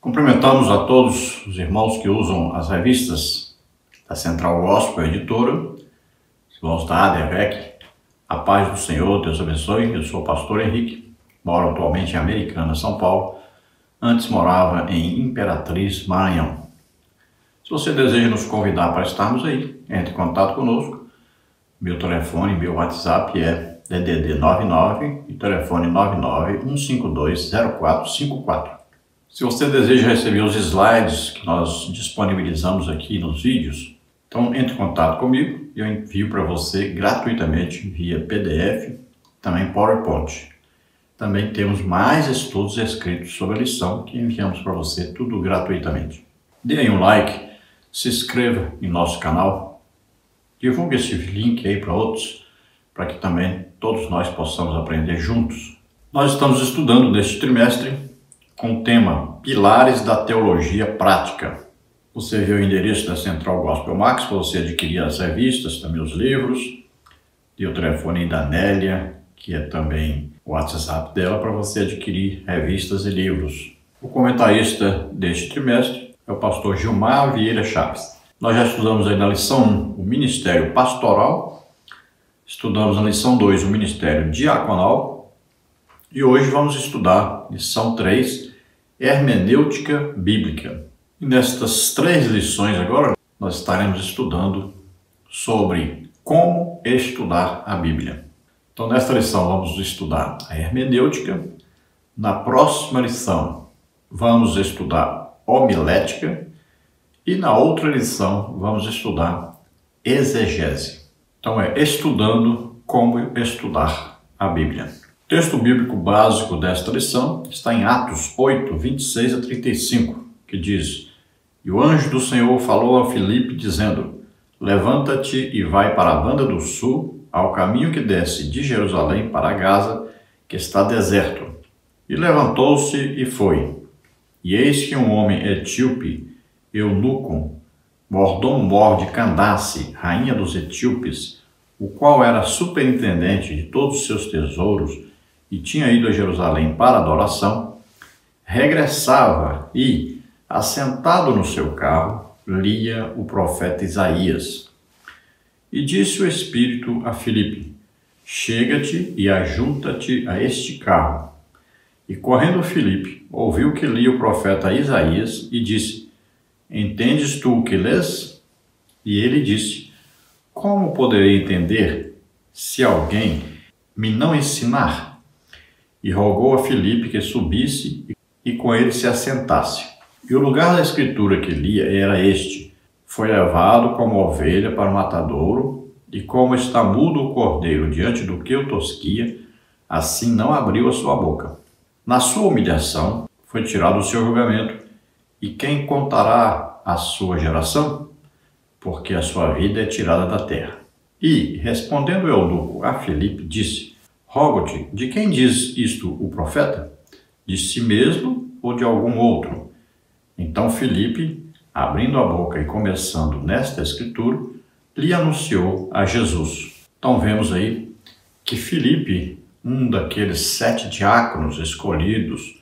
Cumprimentamos a todos os irmãos que usam as revistas da Central Gospel Editora, os irmãos da ADEVEC. A paz do Senhor, Deus abençoe. Eu sou o pastor Henrique, moro atualmente em Americana, São Paulo. Antes morava em Imperatriz, Maranhão. Se você deseja nos convidar para estarmos aí, entre em contato conosco. Meu telefone, meu WhatsApp é DDD 99 e telefone 99 152 0454. Se você deseja receber os slides que nós disponibilizamos aqui nos vídeos, então entre em contato comigo e eu envio para você gratuitamente via PDF, também PowerPoint. Também temos mais estudos escritos sobre a lição que enviamos para você tudo gratuitamente. Dê aí um like, se inscreva em nosso canal, divulgue esse link aí para outros, para que também todos nós possamos aprender juntos. Nós estamos estudando neste trimestre com o tema Pilares da Teologia Prática. Você vê o endereço da Central Gospel Max para você adquirir as revistas, também os livros, e o telefone da Nélia, que é também o WhatsApp dela, para você adquirir revistas e livros. O comentarista deste trimestre é o pastor Gilmar Vieira Chaves. Nós já estudamos aí na lição 1 o Ministério Pastoral, estudamos na lição 2 o Ministério Diaconal, e hoje vamos estudar lição 3, hermenêutica bíblica. E nestas três lições agora, nós estaremos estudando sobre como estudar a Bíblia. Então, nesta lição, vamos estudar a hermenêutica. Na próxima lição, vamos estudar homilética. E na outra lição, vamos estudar exegese. Então, é estudando como estudar a Bíblia. O texto bíblico básico desta lição está em Atos 8, 26 a 35, que diz: E o anjo do Senhor falou a Filipe, dizendo: Levanta-te e vai para a banda do sul, ao caminho que desce de Jerusalém para Gaza, que está deserto. E levantou-se e foi. E eis que um homem etíope, eunuco, mordomo de Candace, rainha dos etíopes, o qual era superintendente de todos os seus tesouros, e tinha ido a Jerusalém para adoração, regressava e, assentado no seu carro, lia o profeta Isaías. E disse o Espírito a Filipe: Chega-te e ajunta-te a este carro. E correndo Filipe, ouviu que lia o profeta Isaías e disse: Entendes tu o que lês? E ele disse: Como poderei entender se alguém me não ensinar? E rogou a Filipe que subisse e com ele se assentasse. E o lugar da escritura que lia era este: Foi levado como ovelha para o matadouro, e como está mudo o cordeiro diante do que o tosquia, assim não abriu a sua boca. Na sua humilhação foi tirado o seu julgamento, e quem contará a sua geração? Porque a sua vida é tirada da terra. E, respondendo eunuco a Filipe, disse: Rogo-te, de quem diz isto o profeta? De si mesmo ou de algum outro? Então Filipe, abrindo a boca e começando nesta escritura, lhe anunciou a Jesus. Então vemos aí que Filipe, um daqueles sete diáconos escolhidos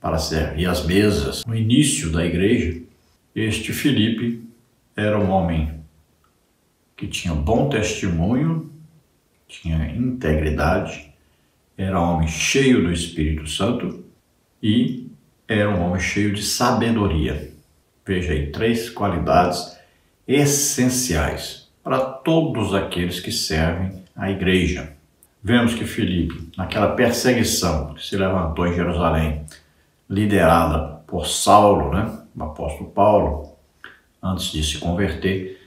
para servir as mesas no início da igreja, este Filipe era um homem que tinha bom testemunho, tinha integridade, era homem cheio do Espírito Santo e era um homem cheio de sabedoria. Veja aí, três qualidades essenciais para todos aqueles que servem a igreja. Vemos que Filipe, naquela perseguição que se levantou em Jerusalém, liderada por Saulo, né, o apóstolo Paulo, antes de se converter,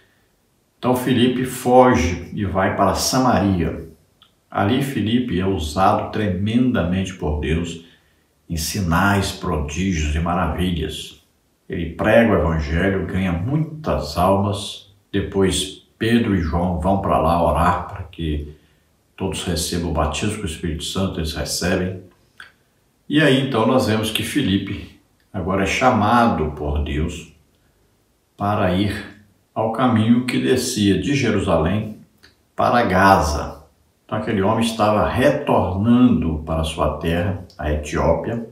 então Filipe foge e vai para Samaria, Ali Filipe é usado tremendamente por Deus em sinais, prodígios e maravilhas. Ele prega o evangelho, ganha muitas almas. Depois Pedro e João vão para lá orar para que todos recebam o batismo com o Espírito Santo, eles recebem. E aí então nós vemos que Filipe agora é chamado por Deus para ir ao caminho que descia de Jerusalém para Gaza. Então aquele homem estava retornando para sua terra, a Etiópia.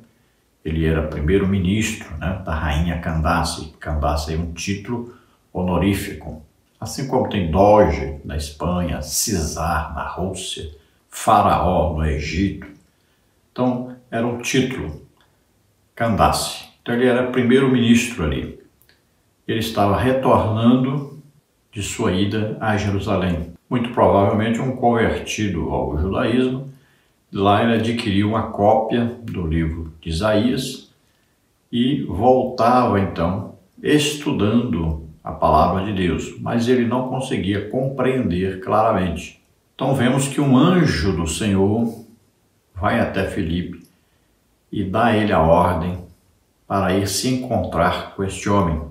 Ele era primeiro-ministro né, da rainha Candace. Candace é um título honorífico. Assim como tem Doge na Espanha, Cisar na Rússia, Faraó no Egito. Então, era um título, Candace. Então, ele era primeiro-ministro ali. Ele estava retornando de sua ida a Jerusalém. Muito provavelmente um convertido ao judaísmo. Lá ele adquiriu uma cópia do livro de Isaías e voltava então estudando a palavra de Deus, mas ele não conseguia compreender claramente. Então vemos que um anjo do Senhor vai até Filipe e dá a ele a ordem para ir se encontrar com este homem.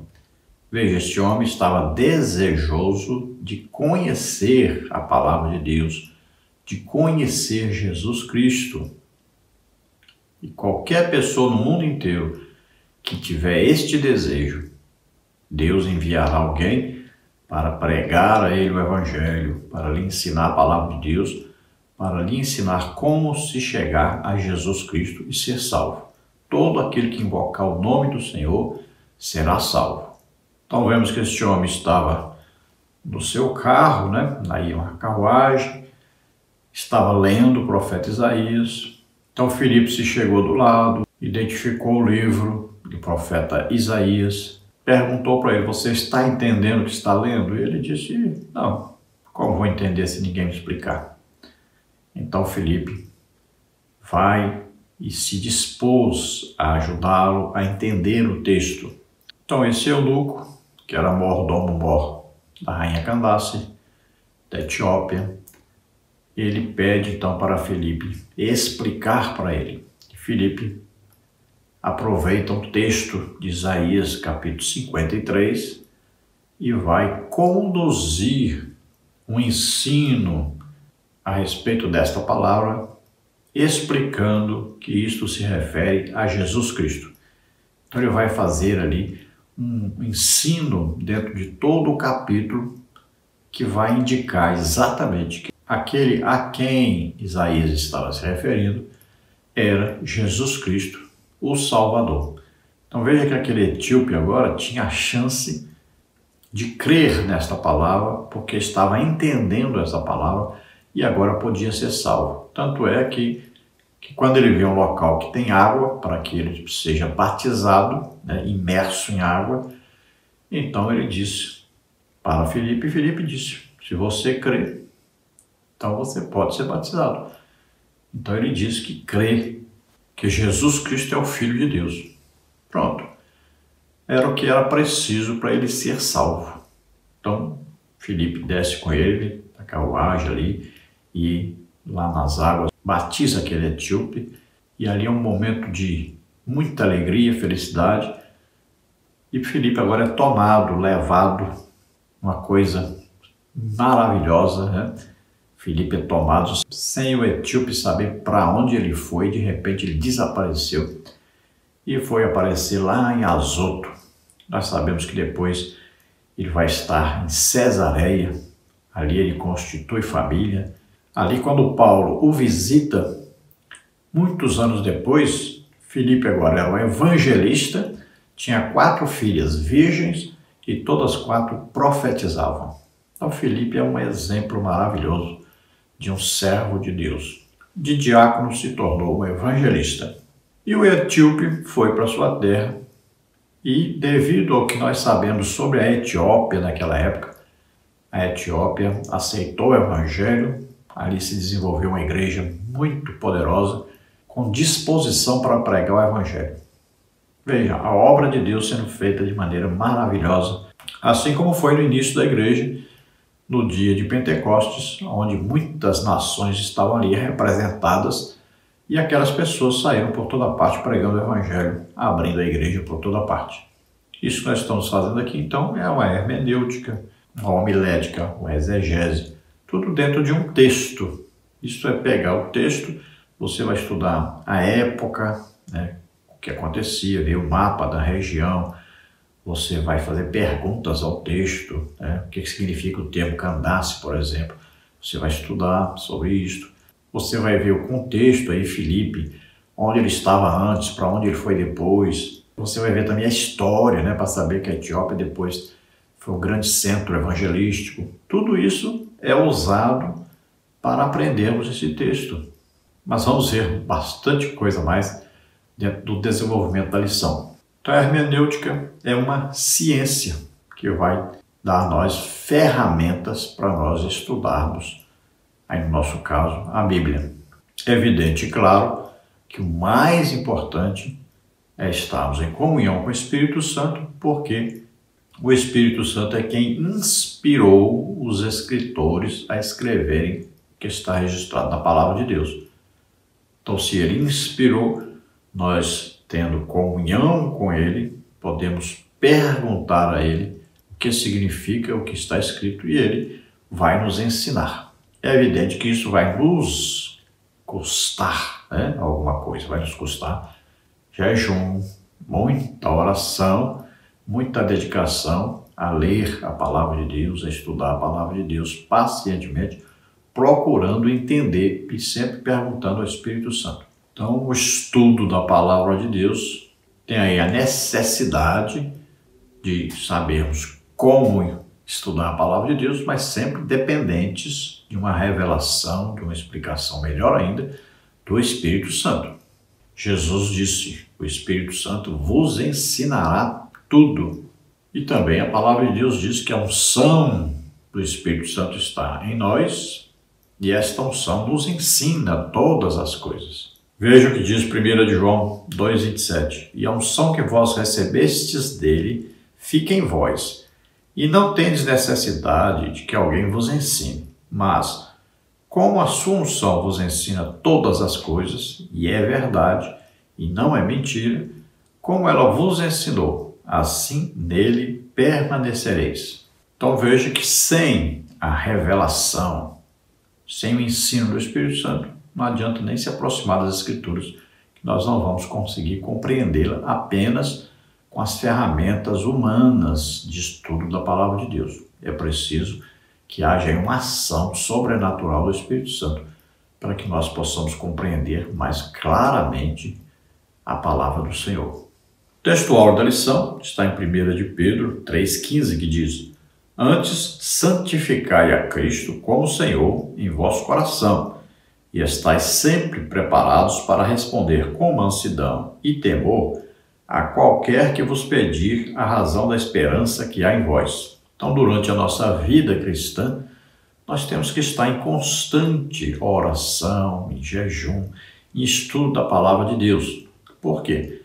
Veja, este homem estava desejoso de conhecer a palavra de Deus, de conhecer Jesus Cristo. E qualquer pessoa no mundo inteiro que tiver este desejo, Deus enviará alguém para pregar a ele o Evangelho, para lhe ensinar a palavra de Deus, para lhe ensinar como se chegar a Jesus Cristo e ser salvo. Todo aquele que invocar o nome do Senhor será salvo. Então vemos que este homem estava no seu carro, né? Aí uma carruagem, estava lendo o profeta Isaías. Então Filipe se chegou do lado, identificou o livro do profeta Isaías, perguntou para ele: Você está entendendo o que está lendo? E ele disse: Não, como vou entender se ninguém me explicar? Então Felipe vai e se dispôs a ajudá-lo a entender o texto. Então esse eunuco que era mordomo-mor da rainha Candace, da Etiópia, ele pede então para Felipe explicar para ele. Felipe aproveita o texto de Isaías capítulo 53 e vai conduzir um ensino a respeito desta palavra, explicando que isto se refere a Jesus Cristo. Então ele vai fazer ali um ensino dentro de todo o capítulo que vai indicar exatamente que aquele a quem Isaías estava se referindo era Jesus Cristo, o Salvador. Então veja que aquele etíope agora tinha a chance de crer nesta palavra, porque estava entendendo essa palavra e agora podia ser salvo. Tanto é que que quando ele vê um local que tem água, para que ele seja batizado, né, imerso em água, então ele disse para Felipe, e Felipe disse, se você crê, então você pode ser batizado. Então ele diz que crê que Jesus Cristo é o Filho de Deus. Pronto. Era o que era preciso para ele ser salvo. Então, Felipe desce com ele, a carruagem ali, e lá nas águas batiza aquele etíope e ali é um momento de muita alegria, felicidade. E Felipe agora é tomado, levado, uma coisa maravilhosa, né? Felipe é tomado sem o etíope saber para onde ele foi, de repente ele desapareceu e foi aparecer lá em Azoto. Nós sabemos que depois ele vai estar em Cesareia, ali ele constitui família, Ali, quando Paulo o visita, muitos anos depois, Filipe agora era um evangelista, tinha quatro filhas virgens e todas quatro profetizavam. Então, Filipe é um exemplo maravilhoso de um servo de Deus. De diácono se tornou um evangelista. E o etíope foi para sua terra e, devido ao que nós sabemos sobre a Etiópia naquela época, a Etiópia aceitou o evangelho Ali se desenvolveu uma igreja muito poderosa, com disposição para pregar o Evangelho. Veja, a obra de Deus sendo feita de maneira maravilhosa, assim como foi no início da igreja, no dia de Pentecostes, onde muitas nações estavam ali representadas e aquelas pessoas saíram por toda parte pregando o Evangelho, abrindo a igreja por toda parte. Isso que nós estamos fazendo aqui, então, é uma hermenêutica, uma homilética, uma exegese, tudo dentro de um texto. Isso é pegar o texto, você vai estudar a época, né, o que acontecia, ver o mapa da região, você vai fazer perguntas ao texto, né, o que significa o termo Candace, por exemplo. Você vai estudar sobre isto. Você vai ver o contexto aí, Felipe, onde ele estava antes, para onde ele foi depois. Você vai ver também a história, né, para saber que a Etiópia depois foi um grande centro evangelístico. Tudo isso é usado para aprendermos esse texto. Mas vamos ver bastante coisa mais dentro do desenvolvimento da lição. Então, a hermenêutica é uma ciência que vai dar a nós ferramentas para nós estudarmos, aí no nosso caso, a Bíblia. É evidente, claro, que o mais importante é estarmos em comunhão com o Espírito Santo, porque o Espírito Santo é quem inspirou os escritores a escreverem o que está registrado na palavra de Deus. Então, se ele inspirou, nós, tendo comunhão com ele, podemos perguntar a ele o que significa o que está escrito e ele vai nos ensinar. É evidente que isso vai nos custar né, alguma coisa, vai nos custar jejum, muita oração, muita dedicação a ler a palavra de Deus, a estudar a palavra de Deus pacientemente, procurando entender e sempre perguntando ao Espírito Santo. Então, o estudo da palavra de Deus tem aí a necessidade de sabermos como estudar a palavra de Deus, mas sempre dependentes de uma revelação, de uma explicação melhor ainda do Espírito Santo. Jesus disse: O Espírito Santo vos ensinará tudo. E também a palavra de Deus diz que a unção do Espírito Santo está em nós e esta unção nos ensina todas as coisas. Veja o que diz 1 de João 2,27. E a unção que vós recebestes dele fica em vós, e não tendes necessidade de que alguém vos ensine, mas como a sua unção vos ensina todas as coisas, e é verdade, e não é mentira, como ela vos ensinou, assim nele permanecereis. Então veja que sem a revelação, sem o ensino do Espírito Santo, não adianta nem se aproximar das Escrituras, que nós não vamos conseguir compreendê-la apenas com as ferramentas humanas de estudo da palavra de Deus. É preciso que haja uma ação sobrenatural do Espírito Santo para que nós possamos compreender mais claramente a palavra do Senhor. Textual da lição está em 1 de Pedro 3,15, que diz: Antes santificai a Cristo como Senhor em vosso coração, e estáis sempre preparados para responder com mansidão e temor a qualquer que vos pedir a razão da esperança que há em vós então, durante a nossa vida cristã, nós temos que estar em constante oração, em jejum, em estudo da palavra de Deus. Por quê?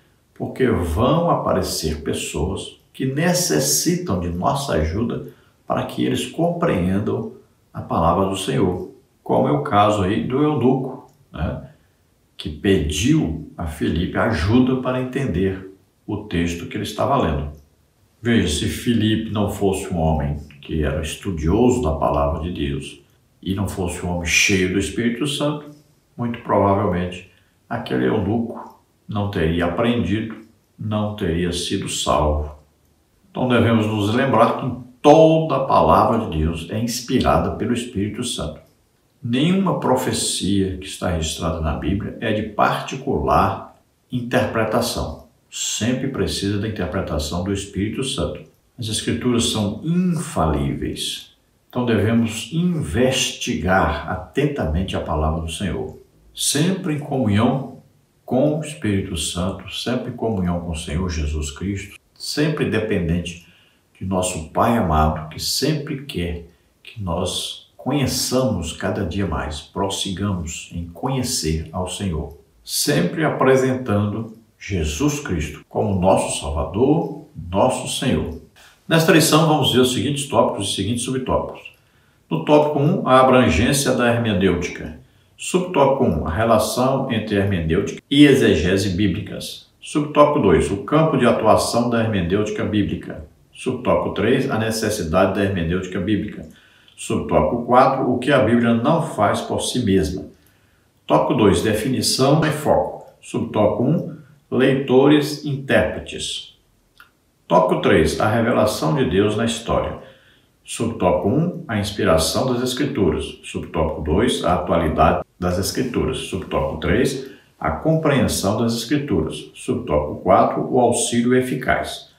Porque vão aparecer pessoas que necessitam de nossa ajuda para que eles compreendam a palavra do Senhor, como é o caso aí do eunuco, né? que pediu a Felipe ajuda para entender o texto que ele estava lendo. Veja, se Filipe não fosse um homem que era estudioso da palavra de Deus e não fosse um homem cheio do Espírito Santo, muito provavelmente aquele eunuco não teria aprendido, não teria sido salvo. Então devemos nos lembrar que toda a palavra de Deus é inspirada pelo Espírito Santo. Nenhuma profecia que está registrada na Bíblia é de particular interpretação sempre precisa da interpretação do Espírito Santo. As Escrituras são infalíveis, então devemos investigar atentamente a palavra do Senhor, sempre em comunhão com o Espírito Santo, sempre em comunhão com o Senhor Jesus Cristo, sempre dependente de nosso Pai amado, que sempre quer que nós conheçamos cada dia mais, prossigamos em conhecer ao Senhor, sempre apresentando Jesus Cristo como nosso Salvador, nosso Senhor. Nesta lição vamos ver os seguintes tópicos e seguintes subtópicos. No tópico 1, a abrangência da hermenêutica. Subtópico 1, a relação entre hermenêutica e exegese bíblicas. Subtópico 2, o campo de atuação da hermenêutica bíblica. Subtópico 3, a necessidade da hermenêutica bíblica. Subtópico 4, o que a Bíblia não faz por si mesma. Tópico 2, definição e foco. Subtópico 1, leitores intérpretes. Tópico 3. A revelação de Deus na história. Subtópico 1. A inspiração das Escrituras. Subtópico 2. A atualidade das Escrituras. Subtópico 3. a compreensão das Escrituras. Subtópico 4, o auxílio eficaz.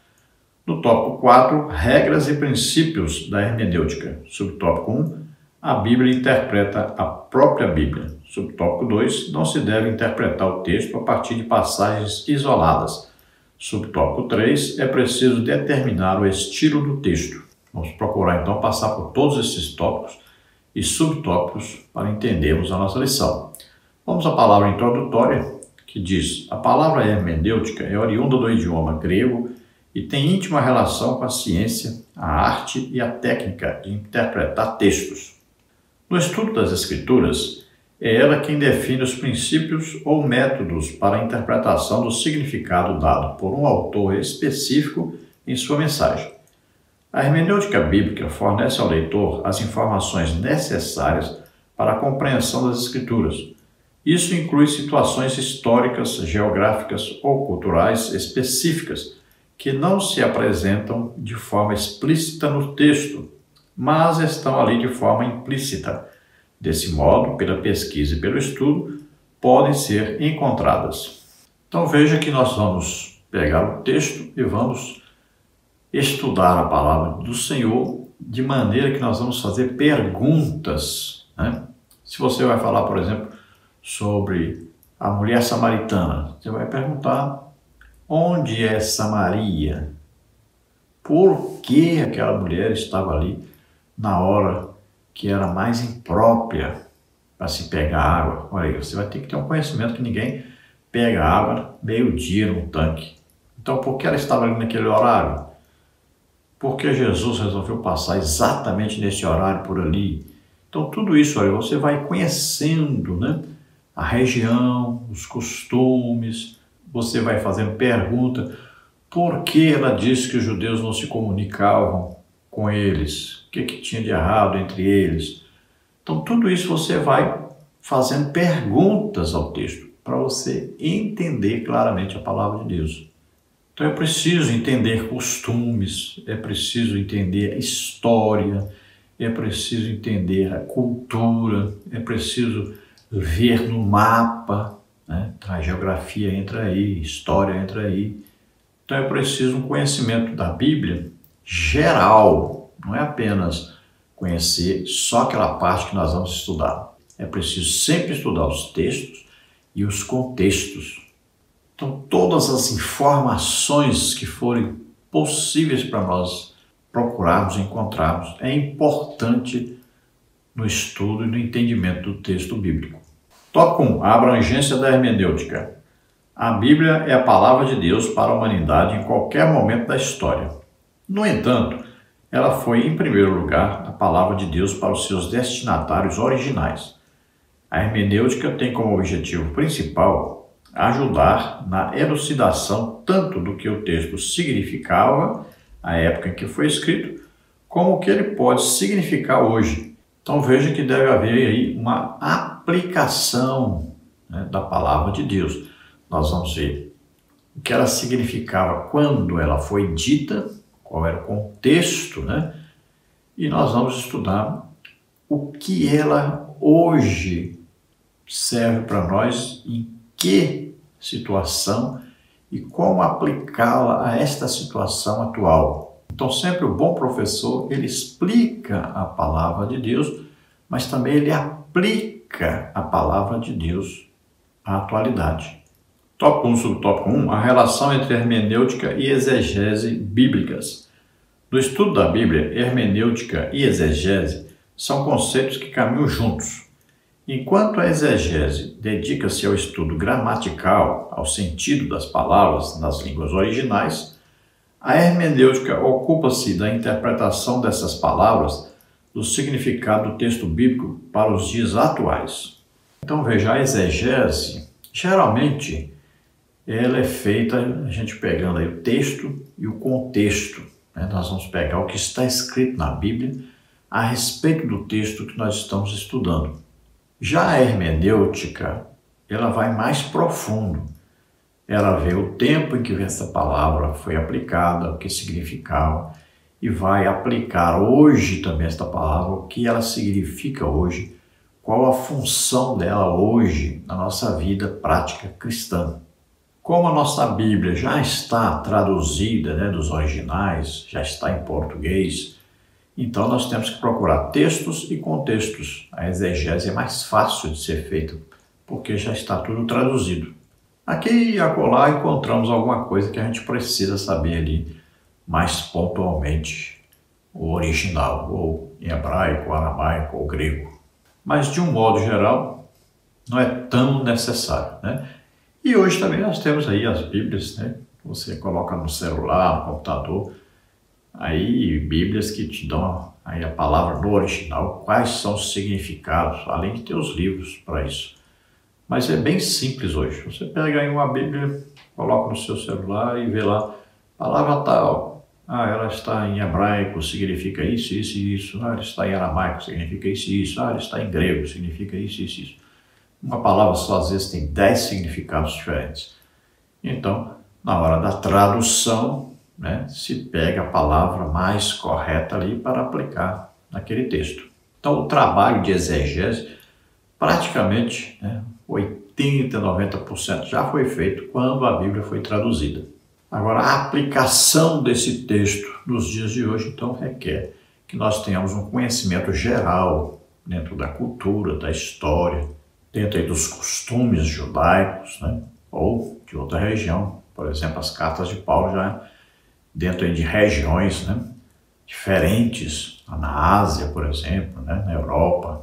No tópico 4, regras e princípios da hermenêutica. Subtópico 1, a Bíblia interpreta a própria Bíblia. Subtópico 2, não se deve interpretar o texto a partir de passagens isoladas. Subtópico 3, é preciso determinar o estilo do texto. Vamos procurar então passar por todos esses tópicos e subtópicos para entendermos a nossa lição. Vamos à palavra introdutória, que diz: A palavra hermenêutica é oriunda do idioma grego e tem íntima relação com a ciência, a arte e a técnica de interpretar textos. No estudo das Escrituras, é ela quem define os princípios ou métodos para a interpretação do significado dado por um autor específico em sua mensagem. A hermenêutica bíblica fornece ao leitor as informações necessárias para a compreensão das Escrituras isso inclui situações históricas, geográficas ou culturais específicas que não se apresentam de forma explícita no texto, mas estão ali de forma implícita. Desse modo, pela pesquisa e pelo estudo, podem ser encontradas. Então veja que nós vamos pegar o texto e vamos estudar a palavra do Senhor de maneira que nós vamos fazer perguntas. Né? Se você vai falar, por exemplo, sobre a mulher samaritana. Você vai perguntar onde é Samaria? Por que aquela mulher estava ali na hora que era mais imprópria para se pegar água? Olha aí, você vai ter que ter um conhecimento que ninguém pega água meio-dia num tanque. Então, por que ela estava ali naquele horário? Porque Jesus resolveu passar exatamente nesse horário por ali. Então, tudo isso, olha, você vai conhecendo, né? a região, os costumes, você vai fazendo pergunta, por que ela disse que os judeus não se comunicavam com eles? O que, que tinha de errado entre eles? Então, tudo isso você vai fazendo perguntas ao texto para você entender claramente a palavra de Deus. Então, é preciso entender costumes, é preciso entender história, é preciso entender a cultura, é preciso ver no mapa, né? a geografia entra aí, história entra aí. Então é preciso um conhecimento da Bíblia geral, não é apenas conhecer só aquela parte que nós vamos estudar. É preciso sempre estudar os textos e os contextos. Então, todas as informações que forem possíveis para nós procurarmos, encontrarmos, é importante no estudo e no entendimento do texto bíblico. Tópico 1. A abrangência da hermenêutica. A Bíblia é a palavra de Deus para a humanidade em qualquer momento da história. No entanto, ela foi, em primeiro lugar, a palavra de Deus para os seus destinatários originais. A hermenêutica tem como objetivo principal ajudar na elucidação tanto do que o texto significava à época em que foi escrito, como o que ele pode significar hoje, então veja que deve haver aí uma aplicação né, da palavra de Deus. Nós vamos ver o que ela significava quando ela foi dita, qual era o contexto, né? E nós vamos estudar o que ela hoje serve para nós, em que situação e como aplicá-la a esta situação atual. Então, sempre o bom professor, ele explica a palavra de Deus, mas também ele aplica a palavra de Deus à atualidade. Tópico 1, subtópico 1, a relação entre hermenêutica e exegese bíblicas. No estudo da Bíblia, hermenêutica e exegese são conceitos que caminham juntos. Enquanto a exegese dedica-se ao estudo gramatical, ao sentido das palavras nas línguas originais, a hermenêutica ocupa-se da interpretação dessas palavras do significado do texto bíblico para os dias atuais. Então veja, a exegese, geralmente, ela é feita a gente pegando aí o texto e o contexto. Né? Nós vamos pegar o que está escrito na Bíblia a respeito do texto que nós estamos estudando. Já a hermenêutica, ela vai mais profundo ela vê o tempo em que essa palavra foi aplicada, o que significava, e vai aplicar hoje também esta palavra, o que ela significa hoje, qual a função dela hoje na nossa vida prática cristã. Como a nossa Bíblia já está traduzida né, dos originais, já está em português, então nós temos que procurar textos e contextos. A exegese é mais fácil de ser feita, porque já está tudo traduzido. Aqui e acolá encontramos alguma coisa que a gente precisa saber ali mais pontualmente, o original, ou em hebraico, aramaico ou grego. Mas de um modo geral, não é tão necessário, né? E hoje também nós temos aí as Bíblias, né? Você coloca no celular, no computador, aí Bíblias que te dão aí a palavra no original, quais são os significados, além de ter os livros para isso. Mas é bem simples hoje. Você pega aí uma Bíblia, coloca no seu celular e vê lá, palavra tal. Ah, ela está em hebraico, significa isso, isso e isso. Ah, ela está em aramaico, significa isso e isso. Ah, ela está em grego, significa isso, isso e isso. Uma palavra só às vezes tem dez significados diferentes. Então, na hora da tradução, né, se pega a palavra mais correta ali para aplicar naquele texto. Então, o trabalho de exegese, praticamente né, 80, 90% já foi feito quando a Bíblia foi traduzida. Agora, a aplicação desse texto nos dias de hoje, então, requer que nós tenhamos um conhecimento geral dentro da cultura, da história, dentro dos costumes judaicos, né, ou de outra região. Por exemplo, as cartas de Paulo já dentro de regiões né, diferentes, na Ásia, por exemplo, né, na Europa.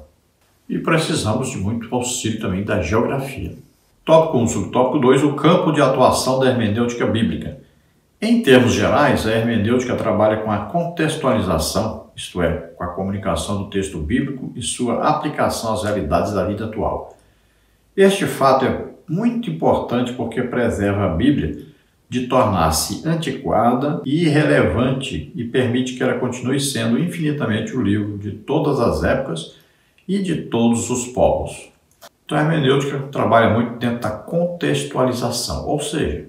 E precisamos de muito auxílio também da geografia. Tópico 1, subtópico 2, o campo de atuação da hermenêutica bíblica. Em termos gerais, a hermenêutica trabalha com a contextualização, isto é, com a comunicação do texto bíblico e sua aplicação às realidades da vida atual. Este fato é muito importante porque preserva a Bíblia de tornar-se antiquada e irrelevante e permite que ela continue sendo infinitamente o livro de todas as épocas e de todos os povos. Então a hermenêutica trabalha muito dentro da contextualização, ou seja,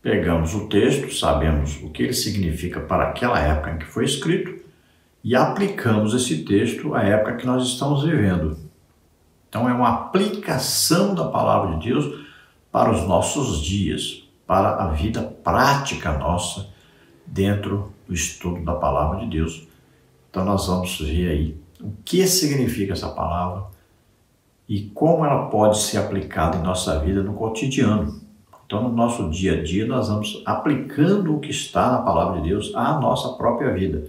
pegamos o texto, sabemos o que ele significa para aquela época em que foi escrito e aplicamos esse texto à época que nós estamos vivendo. Então é uma aplicação da palavra de Deus para os nossos dias, para a vida prática nossa dentro do estudo da palavra de Deus. Então nós vamos ver aí o que significa essa palavra e como ela pode ser aplicada em nossa vida no cotidiano. Então no nosso dia a dia nós vamos aplicando o que está na palavra de Deus à nossa própria vida,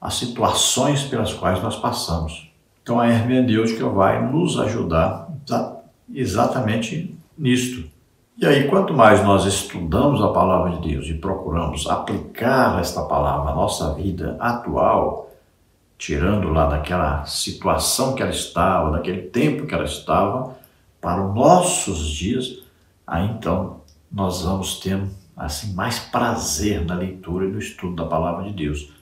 às situações pelas quais nós passamos. Então a hermenêutica vai nos ajudar exatamente nisto e aí, quanto mais nós estudamos a palavra de Deus e procuramos aplicar esta palavra à nossa vida atual, tirando lá daquela situação que ela estava, daquele tempo que ela estava, para os nossos dias, aí então nós vamos ter assim mais prazer na leitura e no estudo da palavra de Deus.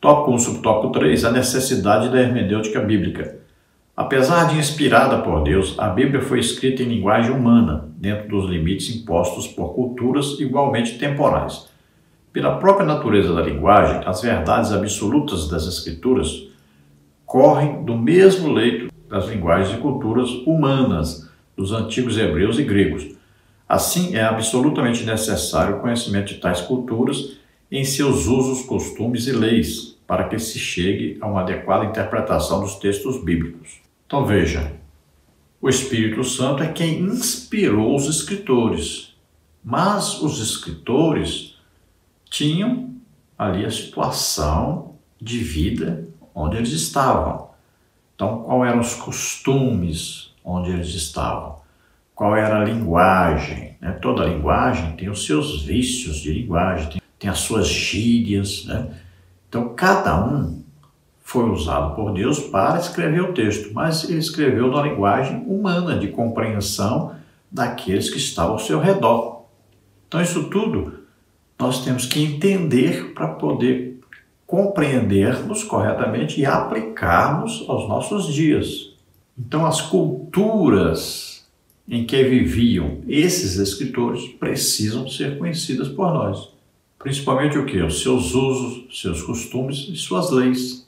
Tópico 1, subtópico 3, a necessidade da hermenêutica bíblica. Apesar de inspirada por Deus, a Bíblia foi escrita em linguagem humana, dentro dos limites impostos por culturas igualmente temporais. Pela própria natureza da linguagem, as verdades absolutas das Escrituras correm do mesmo leito das linguagens e culturas humanas dos antigos hebreus e gregos. Assim, é absolutamente necessário o conhecimento de tais culturas em seus usos, costumes e leis, para que se chegue a uma adequada interpretação dos textos bíblicos. Então veja, o Espírito Santo é quem inspirou os escritores, mas os escritores tinham ali a situação de vida onde eles estavam. Então, qual eram os costumes onde eles estavam? Qual era a linguagem? Né? Toda linguagem tem os seus vícios de linguagem, tem, tem as suas gírias. Né? Então, cada um foi usado por Deus para escrever o texto, mas ele escreveu na linguagem humana, de compreensão daqueles que estavam ao seu redor. Então, isso tudo nós temos que entender para poder compreendermos corretamente e aplicarmos aos nossos dias. Então, as culturas em que viviam esses escritores precisam ser conhecidas por nós. Principalmente o que? Os seus usos, seus costumes e suas leis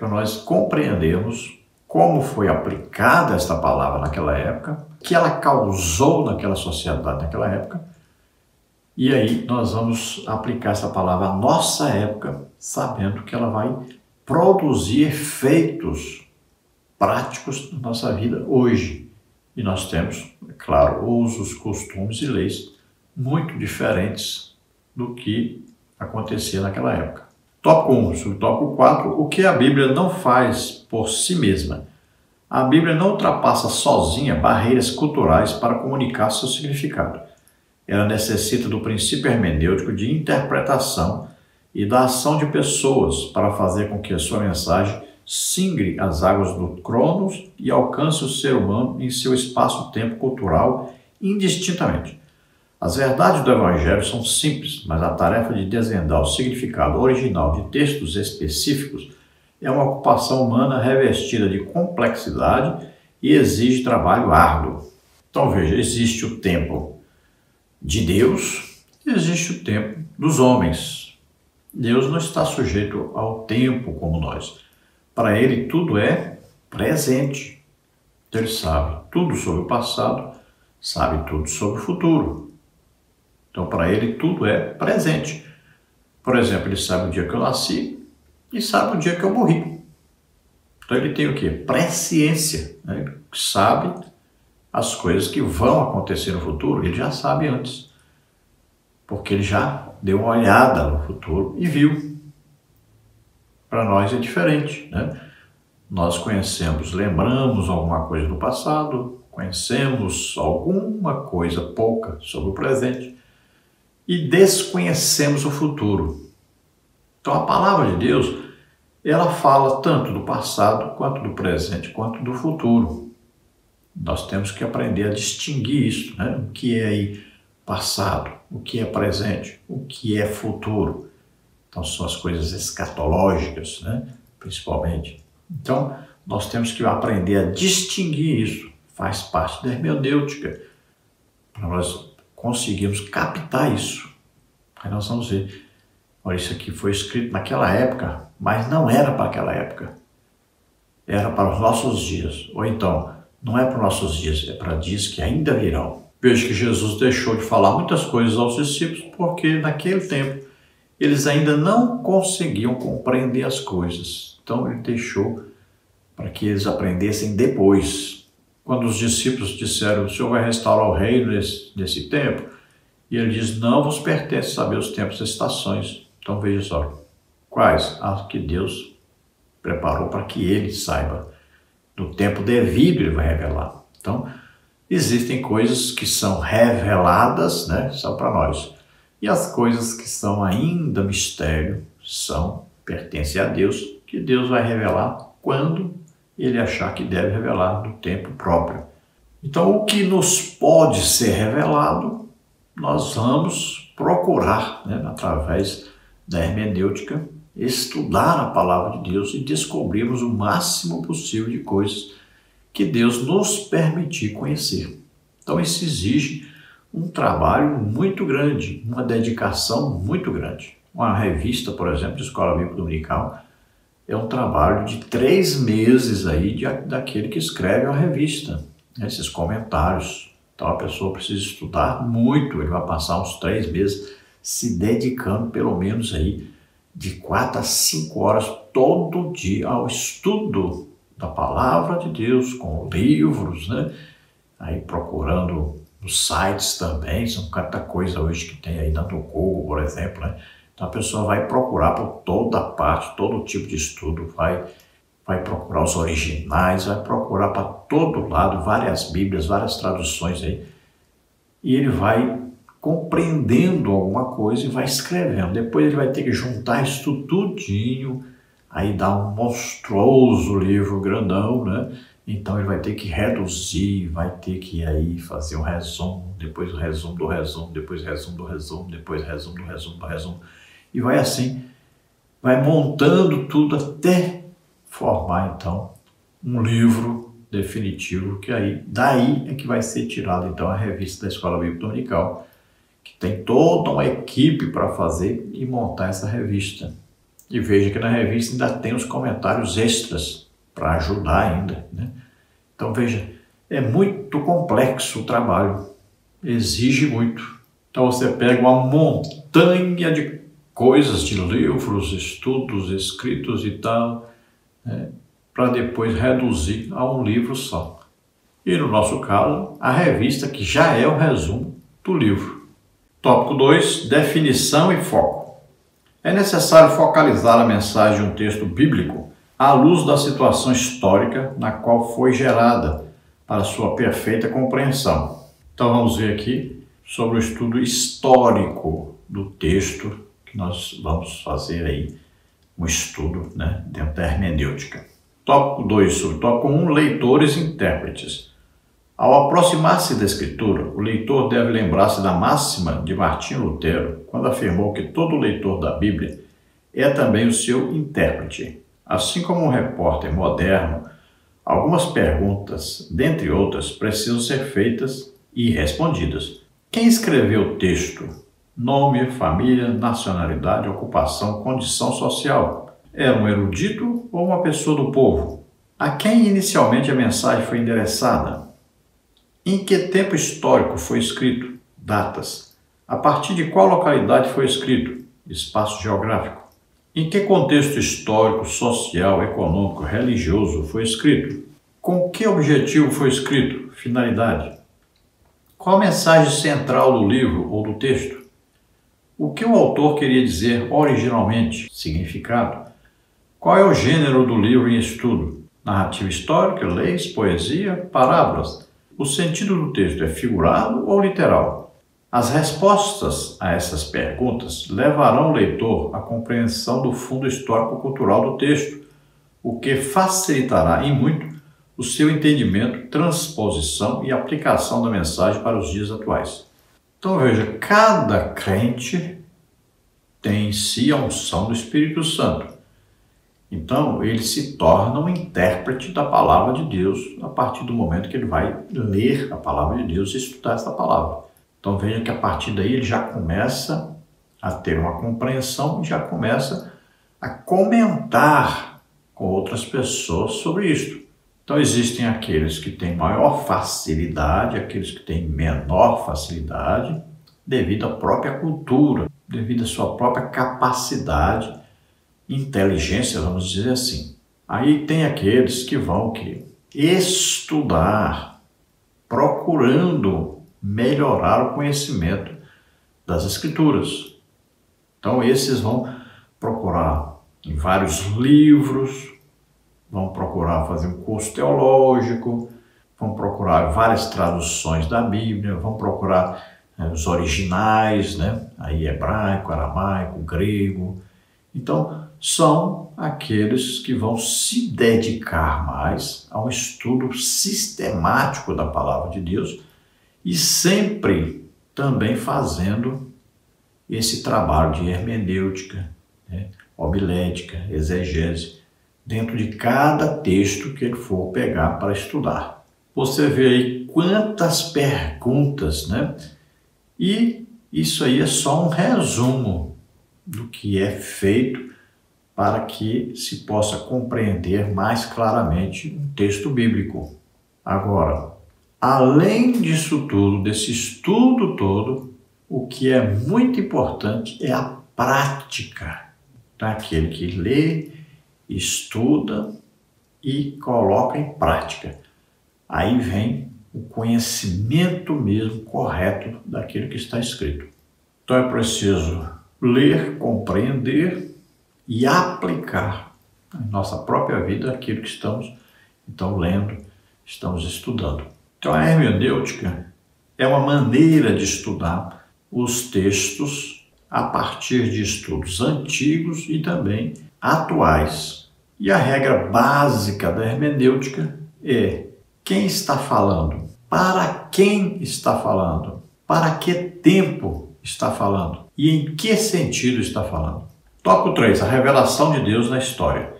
para nós compreendermos como foi aplicada esta palavra naquela época, que ela causou naquela sociedade naquela época. E aí nós vamos aplicar essa palavra à nossa época, sabendo que ela vai produzir efeitos práticos na nossa vida hoje. E nós temos, é claro, usos, costumes e leis muito diferentes do que acontecia naquela época. Tópico 1, subtópico 4, o que a Bíblia não faz por si mesma. A Bíblia não ultrapassa sozinha barreiras culturais para comunicar seu significado. Ela necessita do princípio hermenêutico de interpretação e da ação de pessoas para fazer com que a sua mensagem singre as águas do Cronos e alcance o ser humano em seu espaço-tempo cultural indistintamente. As verdades do Evangelho são simples, mas a tarefa de desvendar o significado original de textos específicos é uma ocupação humana revestida de complexidade e exige trabalho árduo. Então veja, existe o tempo de Deus e existe o tempo dos homens. Deus não está sujeito ao tempo como nós. Para ele tudo é presente. Ele sabe tudo sobre o passado, sabe tudo sobre o futuro. Então, para ele, tudo é presente. Por exemplo, ele sabe o dia que eu nasci e sabe o dia que eu morri. Então, ele tem o quê? Presciência. Né? Ele sabe as coisas que vão acontecer no futuro, ele já sabe antes. Porque ele já deu uma olhada no futuro e viu. Para nós é diferente. Né? Nós conhecemos, lembramos alguma coisa do passado, conhecemos alguma coisa pouca sobre o presente e desconhecemos o futuro. Então a palavra de Deus, ela fala tanto do passado, quanto do presente, quanto do futuro. Nós temos que aprender a distinguir isso, né? o que é aí passado, o que é presente, o que é futuro. Então são as coisas escatológicas, né? principalmente. Então nós temos que aprender a distinguir isso. Faz parte da hermenêutica. Para nós conseguimos captar isso. Aí nós vamos ver, olha, isso aqui foi escrito naquela época, mas não era para aquela época. Era para os nossos dias. Ou então, não é para os nossos dias, é para dias que ainda virão. Veja que Jesus deixou de falar muitas coisas aos discípulos porque naquele tempo eles ainda não conseguiam compreender as coisas. Então ele deixou para que eles aprendessem depois, quando os discípulos disseram: O Senhor vai restaurar o reino nesse, nesse tempo? E ele diz: Não vos pertence saber os tempos e estações. Então veja só: quais? As que Deus preparou para que ele saiba. No tempo devido ele vai revelar. Então, existem coisas que são reveladas, né? São para nós. E as coisas que são ainda mistério são pertencem a Deus, que Deus vai revelar quando ele achar que deve revelar no tempo próprio. Então, o que nos pode ser revelado, nós vamos procurar, né, através da hermenêutica, estudar a palavra de Deus e descobrirmos o máximo possível de coisas que Deus nos permitir conhecer. Então, isso exige um trabalho muito grande, uma dedicação muito grande. Uma revista, por exemplo, de Escola Bíblica Dominical, é um trabalho de três meses aí de, daquele que escreve a revista, né, esses comentários. Então a pessoa precisa estudar muito, ele vai passar uns três meses se dedicando pelo menos aí de quatro a cinco horas todo dia ao estudo da palavra de Deus, com livros, né? Aí procurando nos sites também, são cada coisa hoje que tem aí, dando Google, por exemplo, né? Então a pessoa vai procurar por toda parte, todo tipo de estudo, vai, vai procurar os originais, vai procurar para todo lado, várias Bíblias, várias traduções aí. E ele vai compreendendo alguma coisa e vai escrevendo. Depois ele vai ter que juntar isso tudinho, aí dá um monstruoso livro grandão, né? Então ele vai ter que reduzir, vai ter que aí fazer um resumo, depois o resumo do resumo, depois resumo do resumo, depois resumo do resumo do resumo e vai assim, vai montando tudo até formar então um livro definitivo que aí daí é que vai ser tirado então a revista da Escola Bíblica Dominical, que tem toda uma equipe para fazer e montar essa revista. E veja que na revista ainda tem os comentários extras para ajudar ainda. Né? Então veja, é muito complexo o trabalho, exige muito. Então você pega uma montanha de coisas, de livros, estudos, escritos e tal, né? para depois reduzir a um livro só. E no nosso caso, a revista que já é o resumo do livro. Tópico 2: Definição e foco. É necessário focalizar a mensagem de um texto bíblico à luz da situação histórica na qual foi gerada, para sua perfeita compreensão. Então vamos ver aqui sobre o estudo histórico do texto que nós vamos fazer aí um estudo né, dentro da hermenêutica. Tópico 2, sobre tópico 1, um, leitores e intérpretes. Ao aproximar-se da Escritura, o leitor deve lembrar-se da máxima de Martinho Lutero, quando afirmou que todo leitor da Bíblia é também o seu intérprete. Assim como um repórter moderno, algumas perguntas, dentre outras, precisam ser feitas e respondidas. Quem escreveu o texto? Nome, família, nacionalidade, ocupação, condição social. Era um erudito ou uma pessoa do povo? A quem inicialmente a mensagem foi endereçada? Em que tempo histórico foi escrito? Datas. A partir de qual localidade foi escrito? Espaço geográfico. Em que contexto histórico, social, econômico, religioso foi escrito? Com que objetivo foi escrito? Finalidade. Qual a mensagem central do livro ou do texto? O que o autor queria dizer originalmente? Significado. Qual é o gênero do livro em estudo? Narrativa histórica, leis, poesia, parábolas. O sentido do texto é figurado ou literal? As respostas a essas perguntas levarão o leitor à compreensão do fundo histórico-cultural do texto, o que facilitará em muito o seu entendimento, transposição e aplicação da mensagem para os dias atuais. Então veja, cada crente tem em si a unção do Espírito Santo. Então, ele se torna um intérprete da palavra de Deus a partir do momento que ele vai ler a palavra de Deus e estudar essa palavra. Então, veja que a partir daí ele já começa a ter uma compreensão e já começa a comentar com outras pessoas sobre isto. Então, existem aqueles que têm maior facilidade, aqueles que têm menor facilidade, devido à própria cultura, devido à sua própria capacidade inteligência, vamos dizer assim. Aí tem aqueles que vão que estudar, procurando melhorar o conhecimento das escrituras. Então esses vão procurar em vários livros, vão procurar fazer um curso teológico, vão procurar várias traduções da Bíblia, vão procurar né, os originais, né? Aí hebraico, aramaico, grego. Então, são aqueles que vão se dedicar mais ao estudo sistemático da palavra de Deus e sempre também fazendo esse trabalho de hermenêutica, né, homilética, exegese, dentro de cada texto que ele for pegar para estudar. Você vê aí quantas perguntas, né? E isso aí é só um resumo do que é feito para que se possa compreender mais claramente um texto bíblico. Agora, além disso tudo, desse estudo todo, o que é muito importante é a prática daquele que lê, estuda e coloca em prática. Aí vem o conhecimento mesmo correto daquilo que está escrito. Então é preciso ler, compreender e aplicar em nossa própria vida aquilo que estamos então lendo, estamos estudando. Então a hermenêutica é uma maneira de estudar os textos a partir de estudos antigos e também atuais. E a regra básica da hermenêutica é quem está falando, para quem está falando, para que tempo está falando e em que sentido está falando. Tópico 3. A revelação de Deus na história.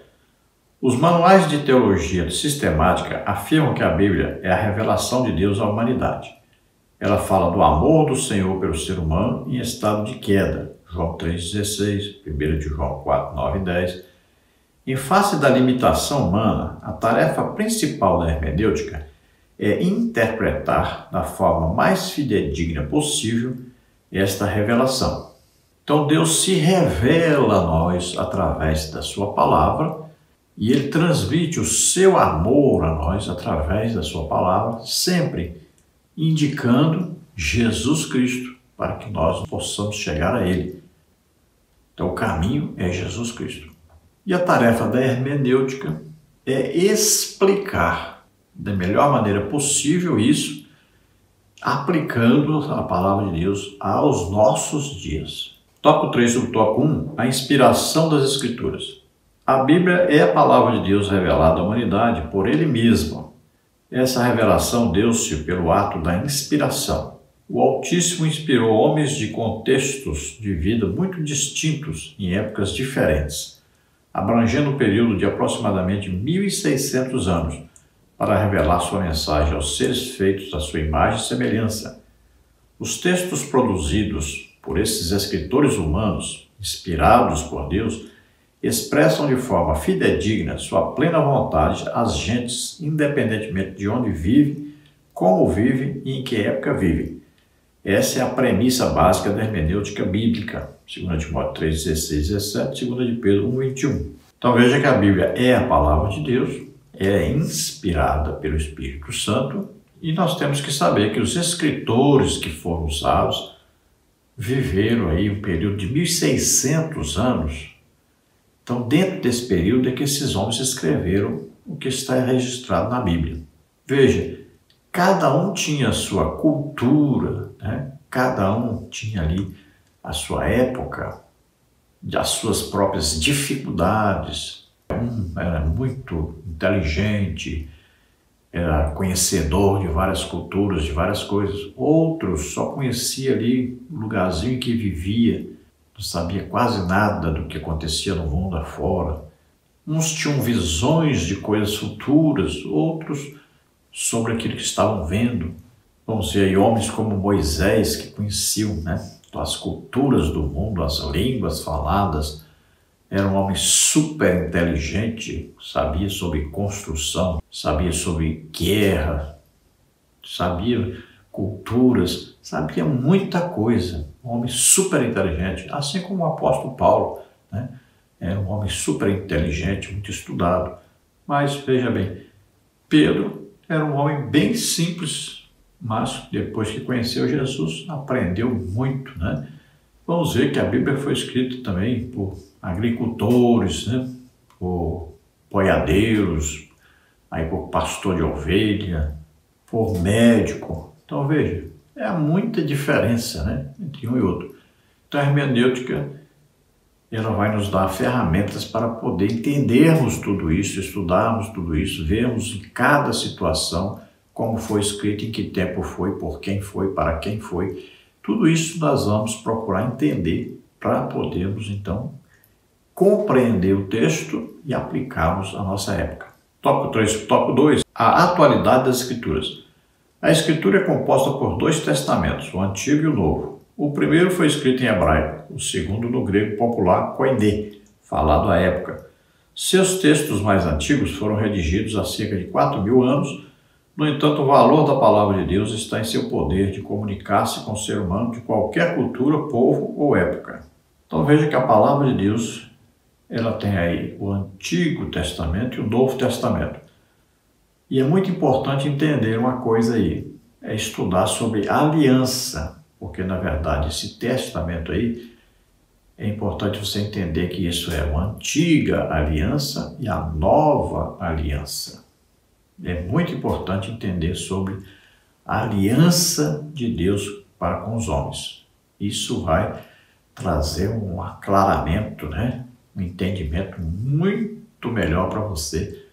Os manuais de teologia sistemática afirmam que a Bíblia é a revelação de Deus à humanidade. Ela fala do amor do Senhor pelo ser humano em estado de queda, João 3,16, 1 de João 4, 9 e 10, Em face da limitação humana, a tarefa principal da hermenêutica é interpretar da forma mais fidedigna possível esta revelação. Então Deus se revela a nós através da sua palavra e ele transmite o seu amor a nós através da sua palavra, sempre indicando Jesus Cristo para que nós possamos chegar a ele. Então o caminho é Jesus Cristo. E a tarefa da hermenêutica é explicar da melhor maneira possível isso, aplicando a palavra de Deus aos nossos dias. Tópico 3 sobre tópico 1, a inspiração das Escrituras. A Bíblia é a palavra de Deus revelada à humanidade por Ele mesmo. Essa revelação deu-se pelo ato da inspiração. O Altíssimo inspirou homens de contextos de vida muito distintos em épocas diferentes abrangendo um período de aproximadamente 1.600 anos, para revelar sua mensagem aos seres feitos à sua imagem e semelhança. Os textos produzidos por esses escritores humanos, inspirados por Deus, expressam de forma fidedigna sua plena vontade às gentes, independentemente de onde vivem, como vivem e em que época vivem. Essa é a premissa básica da hermenêutica bíblica, 2 Timóteo 3, 16, 17, 2 de Pedro 1, 21. Então veja que a Bíblia é a palavra de Deus, é inspirada pelo Espírito Santo e nós temos que saber que os escritores que foram usados viveram aí um período de 1600 anos. Então, dentro desse período é que esses homens escreveram o que está registrado na Bíblia. Veja, cada um tinha sua cultura, né? cada um tinha ali a sua época, as suas próprias dificuldades. Um era muito inteligente, era conhecedor de várias culturas, de várias coisas. Outros só conhecia ali o lugarzinho em que vivia, não sabia quase nada do que acontecia no mundo afora. Uns tinham visões de coisas futuras, outros sobre aquilo que estavam vendo. Vamos ver aí homens como Moisés, que conheciam né, as culturas do mundo, as línguas faladas. Era um homem super inteligente, sabia sobre construção, sabia sobre guerra, sabia culturas, sabia muita coisa. Um homem super inteligente, assim como o apóstolo Paulo. Né? Era um homem super inteligente, muito estudado. Mas veja bem, Pedro era um homem bem simples, mas depois que conheceu Jesus, aprendeu muito, né? Vamos ver que a Bíblia foi escrita também por agricultores, né? por boiadeiros, aí por pastor de ovelha, por médico. Então veja, é muita diferença né? entre um e outro. Então a hermenêutica ela vai nos dar ferramentas para poder entendermos tudo isso, estudarmos tudo isso, vermos em cada situação como foi escrito, em que tempo foi, por quem foi, para quem foi. Tudo isso nós vamos procurar entender para podermos então compreender o texto e aplicarmos à nossa época. Tópico 3, tópico 2, a atualidade das escrituras. A escritura é composta por dois testamentos, o Antigo e o Novo. O primeiro foi escrito em hebraico, o segundo no grego popular koine, falado à época. Seus textos mais antigos foram redigidos há cerca de 4 mil anos no entanto, o valor da palavra de Deus está em seu poder de comunicar-se com o ser humano de qualquer cultura, povo ou época. Então veja que a palavra de Deus, ela tem aí o Antigo Testamento e o Novo Testamento. E é muito importante entender uma coisa aí, é estudar sobre aliança, porque na verdade esse testamento aí é importante você entender que isso é uma antiga aliança e a nova aliança é muito importante entender sobre a aliança de Deus para com os homens. Isso vai trazer um aclaramento, né? um entendimento muito melhor para você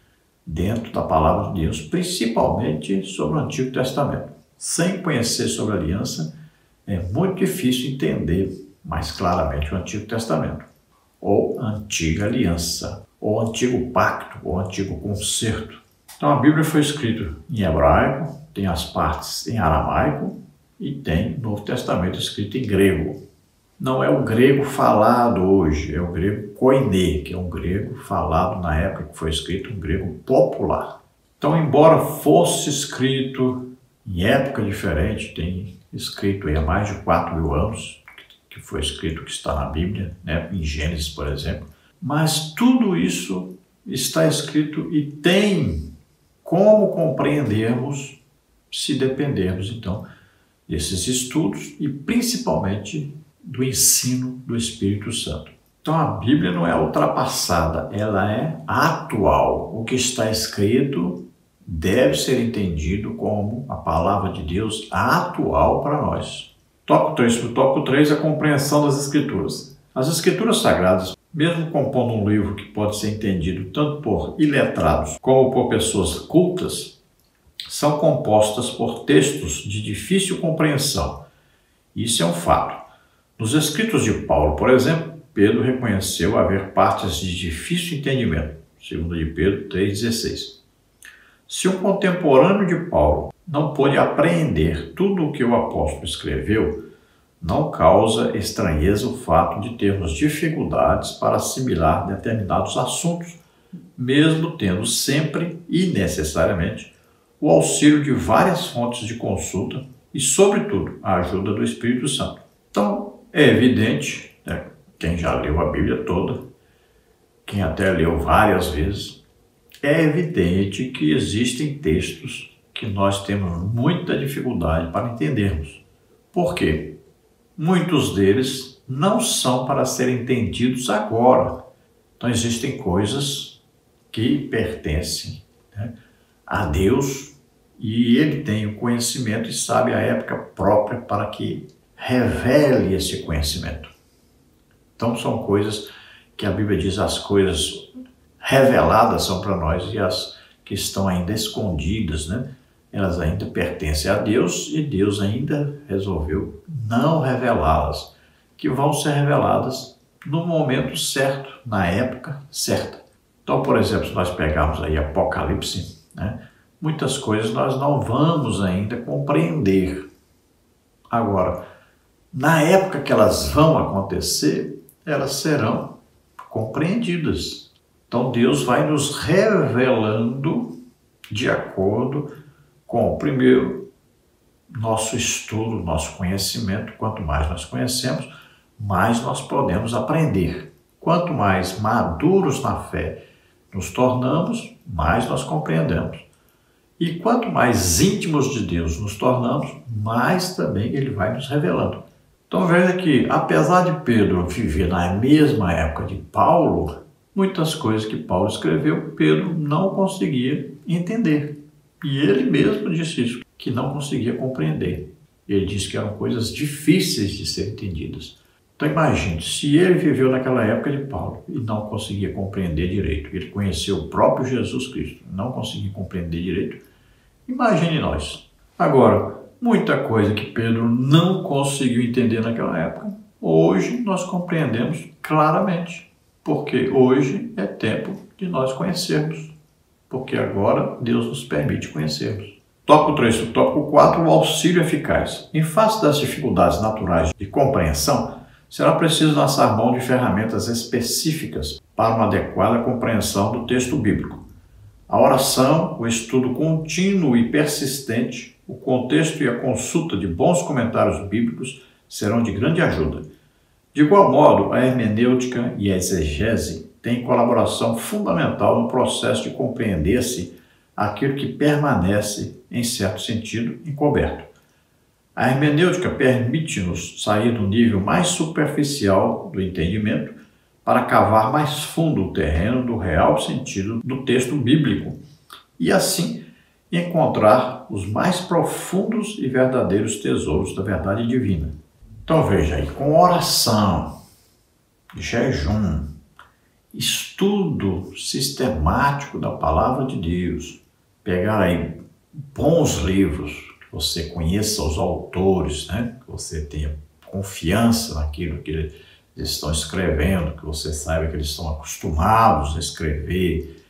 dentro da palavra de Deus, principalmente sobre o Antigo Testamento. Sem conhecer sobre a aliança, é muito difícil entender mais claramente o Antigo Testamento, ou Antiga Aliança, ou Antigo Pacto, ou Antigo Concerto. Então a Bíblia foi escrita em hebraico, tem as partes em aramaico e tem o Novo Testamento escrito em grego. não é o grego falado hoje, é o grego koiné, que é um grego falado na época que foi escrito, um grego popular. Então, embora fosse escrito em época diferente, tem escrito há mais de 4 mil anos, que foi escrito que está na Bíblia, né, em Gênesis, por exemplo, mas tudo isso está escrito e tem como compreendermos se dependermos, então, desses estudos e principalmente do ensino do Espírito Santo. Então a Bíblia não é ultrapassada, ela é atual. O que está escrito deve ser entendido como a palavra de Deus atual para nós. Tópico 3. O tópico 3 é a compreensão das Escrituras. As Escrituras Sagradas, mesmo compondo um livro que pode ser entendido tanto por iletrados como por pessoas cultas, são compostas por textos de difícil compreensão. Isso é um fato. Nos escritos de Paulo, por exemplo, Pedro reconheceu haver partes de difícil entendimento, segundo de Pedro 3,16. Se um contemporâneo de Paulo não pôde apreender tudo o que o apóstolo escreveu, não causa estranheza o fato de termos dificuldades para assimilar determinados assuntos, mesmo tendo sempre e necessariamente o auxílio de várias fontes de consulta e, sobretudo, a ajuda do Espírito Santo. Então, é evidente, né, quem já leu a Bíblia toda, quem até leu várias vezes, é evidente que existem textos que nós temos muita dificuldade para entendermos. Por quê? Muitos deles não são para serem entendidos agora. Então, existem coisas que pertencem né, a Deus e Ele tem o conhecimento e sabe a época própria para que revele esse conhecimento. Então são coisas que a Bíblia diz as coisas reveladas são para nós e as que estão ainda escondidas, né? Elas ainda pertencem a Deus e Deus ainda resolveu não revelá-las, que vão ser reveladas no momento certo, na época certa. Então, por exemplo, se nós pegarmos aí Apocalipse, né? Muitas coisas nós não vamos ainda compreender. Agora, na época que elas vão acontecer, elas serão compreendidas. Então Deus vai nos revelando de acordo com, primeiro, nosso estudo, nosso conhecimento. Quanto mais nós conhecemos, mais nós podemos aprender. Quanto mais maduros na fé nos tornamos, mais nós compreendemos. E quanto mais íntimos de Deus nos tornamos, mais também Ele vai nos revelando. Então veja que, apesar de Pedro viver na mesma época de Paulo, muitas coisas que Paulo escreveu, Pedro não conseguia entender. E ele mesmo disse isso, que não conseguia compreender. Ele disse que eram coisas difíceis de ser entendidas. Então imagine, se ele viveu naquela época de Paulo e não conseguia compreender direito, ele conheceu o próprio Jesus Cristo, não conseguia compreender direito, imagine nós. Agora, Muita coisa que Pedro não conseguiu entender naquela época, hoje nós compreendemos claramente, porque hoje é tempo de nós conhecermos, porque agora Deus nos permite conhecermos. Tópico 3. Tópico 4. O auxílio eficaz. Em face das dificuldades naturais de compreensão, será preciso lançar mão de ferramentas específicas para uma adequada compreensão do texto bíblico. A oração, o estudo contínuo e persistente o contexto e a consulta de bons comentários bíblicos serão de grande ajuda. De igual modo, a hermenêutica e a exegese têm colaboração fundamental no processo de compreender-se aquilo que permanece, em certo sentido, encoberto. A hermenêutica permite-nos sair do nível mais superficial do entendimento para cavar mais fundo o terreno do real sentido do texto bíblico e, assim, encontrar os mais profundos e verdadeiros tesouros da verdade divina. Então veja aí, com oração, jejum, estudo sistemático da palavra de Deus, pegar aí bons livros, que você conheça os autores, né? que você tenha confiança naquilo que eles estão escrevendo, que você saiba que eles estão acostumados a escrever,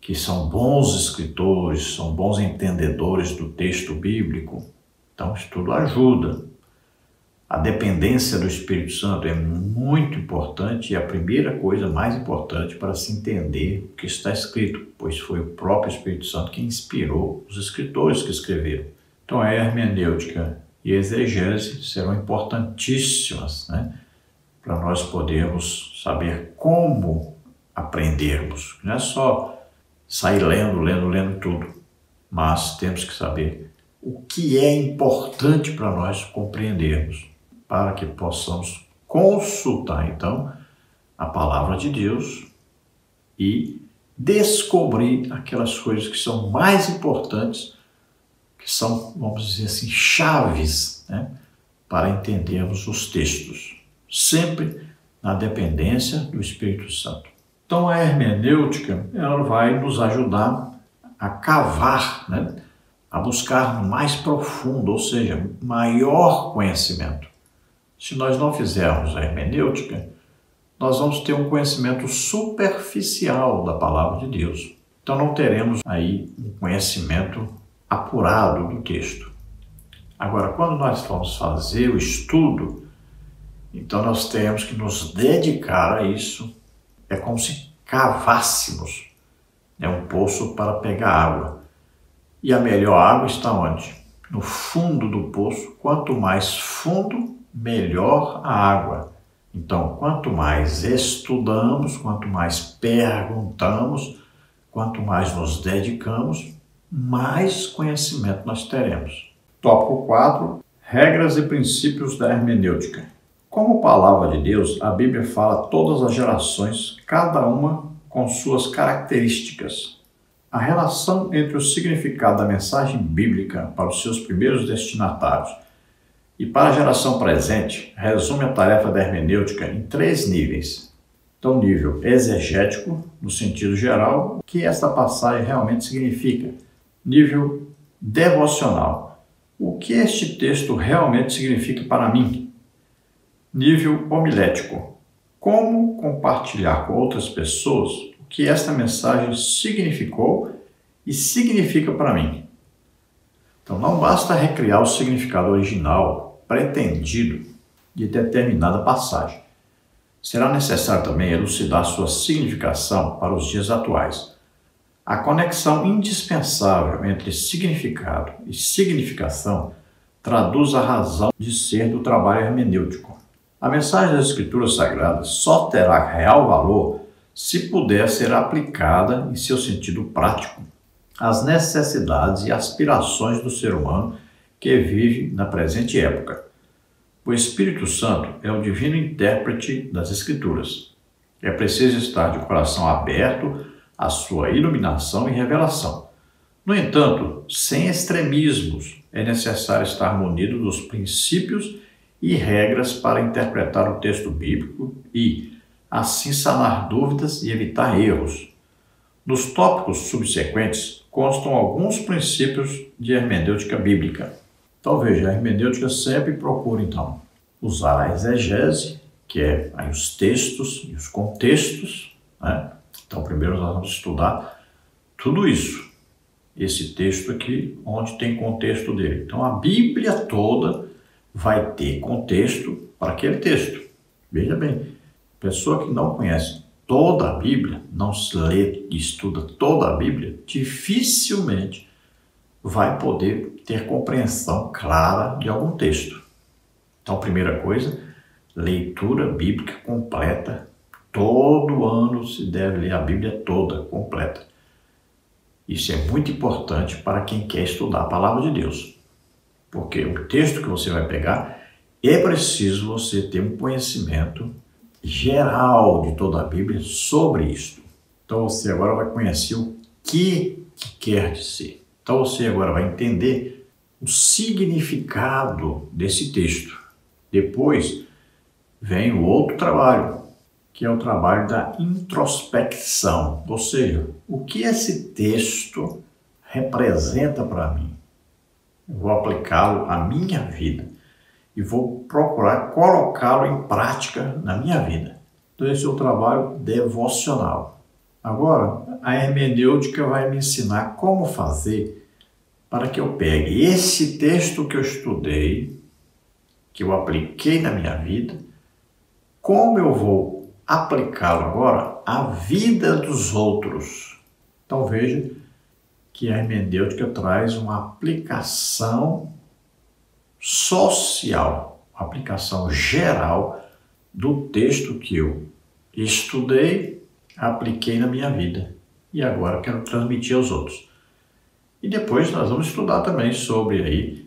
que são bons escritores, são bons entendedores do texto bíblico. Então, isso tudo ajuda. A dependência do Espírito Santo é muito importante e a primeira coisa mais importante para se entender o que está escrito, pois foi o próprio Espírito Santo que inspirou os escritores que escreveram. Então, a hermenêutica e a exegese serão importantíssimas né, para nós podermos saber como aprendermos. Não é só sair lendo, lendo, lendo tudo, mas temos que saber o que é importante para nós compreendermos para que possamos consultar então a palavra de Deus e descobrir aquelas coisas que são mais importantes, que são, vamos dizer assim, chaves né, para entendermos os textos, sempre na dependência do Espírito Santo. Então a hermenêutica ela vai nos ajudar a cavar, né, a buscar mais profundo, ou seja, maior conhecimento. Se nós não fizermos a hermenêutica, nós vamos ter um conhecimento superficial da palavra de Deus. Então não teremos aí um conhecimento apurado do texto. Agora, quando nós vamos fazer o estudo, então nós temos que nos dedicar a isso. É como se cavássemos né, um poço para pegar água. E a melhor água está onde? No fundo do poço. Quanto mais fundo, melhor a água. Então, quanto mais estudamos, quanto mais perguntamos, quanto mais nos dedicamos, mais conhecimento nós teremos. Tópico 4: Regras e princípios da hermenêutica. Como palavra de Deus, a Bíblia fala todas as gerações, cada uma com suas características. A relação entre o significado da mensagem bíblica para os seus primeiros destinatários e para a geração presente, resume a tarefa da hermenêutica em três níveis. Então, nível exegético, no sentido geral, o que esta passagem realmente significa. Nível devocional, o que este texto realmente significa para mim. Nível homilético, como compartilhar com outras pessoas o que esta mensagem significou e significa para mim. Então não basta recriar o significado original pretendido de determinada passagem. Será necessário também elucidar sua significação para os dias atuais. A conexão indispensável entre significado e significação traduz a razão de ser do trabalho hermenêutico. A mensagem das Escrituras Sagradas só terá real valor se puder ser aplicada em seu sentido prático as necessidades e aspirações do ser humano que vive na presente época. O Espírito Santo é o divino intérprete das Escrituras. É preciso estar de coração aberto à sua iluminação e revelação. No entanto, sem extremismos, é necessário estar munido dos princípios e regras para interpretar o texto bíblico e, assim, sanar dúvidas e evitar erros. Nos tópicos subsequentes, constam alguns princípios de hermenêutica bíblica. Então veja, a hermenêutica sempre procura então usar a exegese, que é aí, os textos e os contextos. Né? Então primeiro nós vamos estudar tudo isso, esse texto aqui, onde tem contexto dele. Então a Bíblia toda vai ter contexto para aquele texto. Veja bem, pessoa que não conhece toda a Bíblia, não se lê e estuda toda a Bíblia, dificilmente vai poder ter compreensão clara de algum texto. Então, primeira coisa, leitura bíblica completa. Todo ano se deve ler a Bíblia toda, completa. Isso é muito importante para quem quer estudar a palavra de Deus. Porque o texto que você vai pegar é preciso você ter um conhecimento geral de toda a Bíblia sobre isto. Então você agora vai conhecer o que, que quer dizer. Então você agora vai entender o significado desse texto. Depois vem o outro trabalho, que é o trabalho da introspecção, ou seja, o que esse texto representa para mim. Eu vou aplicá-lo à minha vida e vou procurar colocá-lo em prática na minha vida. Então, esse é o trabalho devocional. Agora, a hermenêutica vai me ensinar como fazer para que eu pegue esse texto que eu estudei que eu apliquei na minha vida, como eu vou aplicá-lo agora à vida dos outros. Então veja que a hermenêutica traz uma aplicação social, uma aplicação geral do texto que eu estudei, apliquei na minha vida e agora quero transmitir aos outros. E depois nós vamos estudar também sobre aí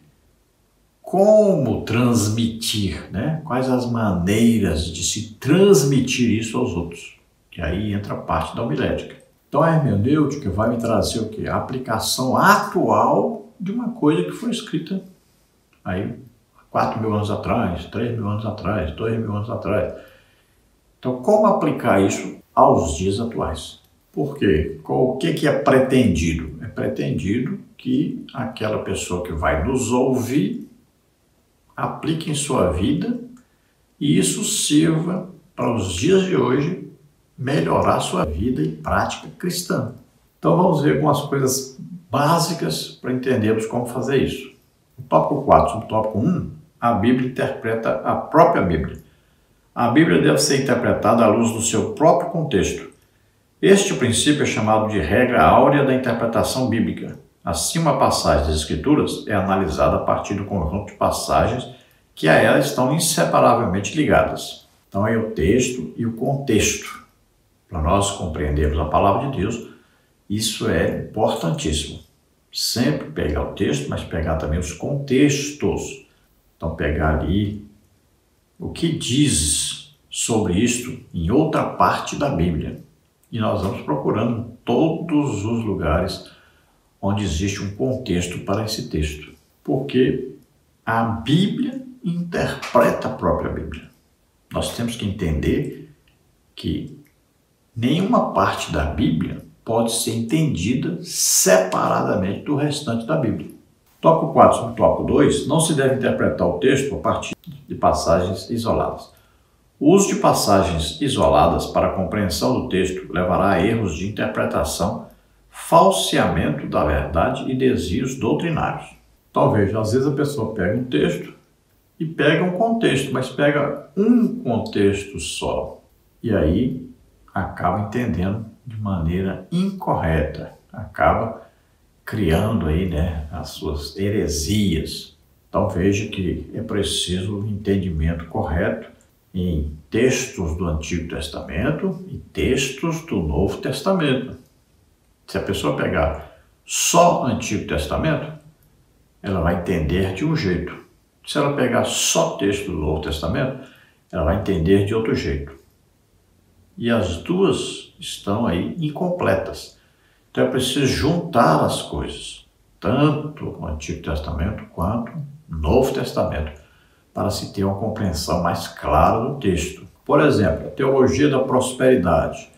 como transmitir, né? Quais as maneiras de se transmitir isso aos outros. Que aí entra a parte da homilética. Então a hermenêutica vai me trazer o que? A aplicação atual de uma coisa que foi escrita aí 4 mil anos atrás, 3 mil anos atrás, 2 mil anos atrás. Então, como aplicar isso aos dias atuais? Por quê? O que, que é pretendido? É pretendido que aquela pessoa que vai nos ouvir aplique em sua vida e isso sirva para os dias de hoje melhorar sua vida e prática cristã. Então vamos ver algumas coisas básicas para entendermos como fazer isso. O tópico 4, subtópico 1, a Bíblia interpreta a própria Bíblia. A Bíblia deve ser interpretada à luz do seu próprio contexto. Este princípio é chamado de regra áurea da interpretação bíblica. Assim, uma passagem das Escrituras é analisada a partir do conjunto de passagens que a ela estão inseparavelmente ligadas. Então, é o texto e o contexto. Para nós compreendermos a palavra de Deus, isso é importantíssimo. Sempre pegar o texto, mas pegar também os contextos. Então, pegar ali o que diz sobre isto em outra parte da Bíblia. E nós vamos procurando todos os lugares onde existe um contexto para esse texto. Porque a Bíblia interpreta a própria Bíblia. Nós temos que entender que nenhuma parte da Bíblia pode ser entendida separadamente do restante da Bíblia. Tópico 4 sobre tópico 2, não se deve interpretar o texto a partir de passagens isoladas. O uso de passagens isoladas para a compreensão do texto levará a erros de interpretação, falseamento da verdade e desvios doutrinários. Veja, às vezes a pessoa pega um texto e pega um contexto, mas pega um contexto só. E aí acaba entendendo de maneira incorreta, acaba criando aí, né, as suas heresias. Então veja que é preciso um entendimento correto em textos do Antigo Testamento e textos do Novo Testamento. Se a pessoa pegar só Antigo Testamento, ela vai entender de um jeito. Se ela pegar só texto do Novo Testamento, ela vai entender de outro jeito. E as duas estão aí incompletas. Então é preciso juntar as coisas, tanto o Antigo Testamento quanto o Novo Testamento, para se ter uma compreensão mais clara do texto. Por exemplo, a teologia da prosperidade.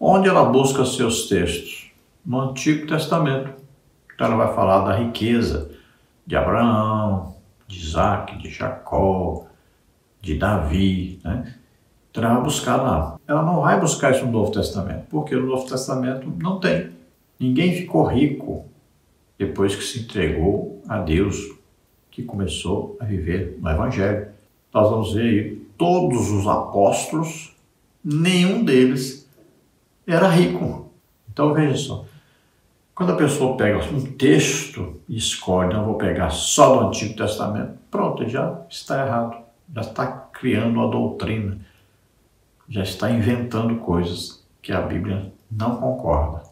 Onde ela busca seus textos? No Antigo Testamento. Então ela vai falar da riqueza de Abraão, de Isaac, de Jacó, de Davi, né? Então ela vai buscar lá. Ela não vai buscar isso no Novo Testamento, porque no Novo Testamento não tem. Ninguém ficou rico depois que se entregou a Deus, que começou a viver no Evangelho. Nós vamos ver aí todos os apóstolos, nenhum deles era rico. Então veja só, quando a pessoa pega um texto e escolhe, não vou pegar só do Antigo Testamento, pronto, já está errado, já está criando uma doutrina, já está inventando coisas que a Bíblia não concorda.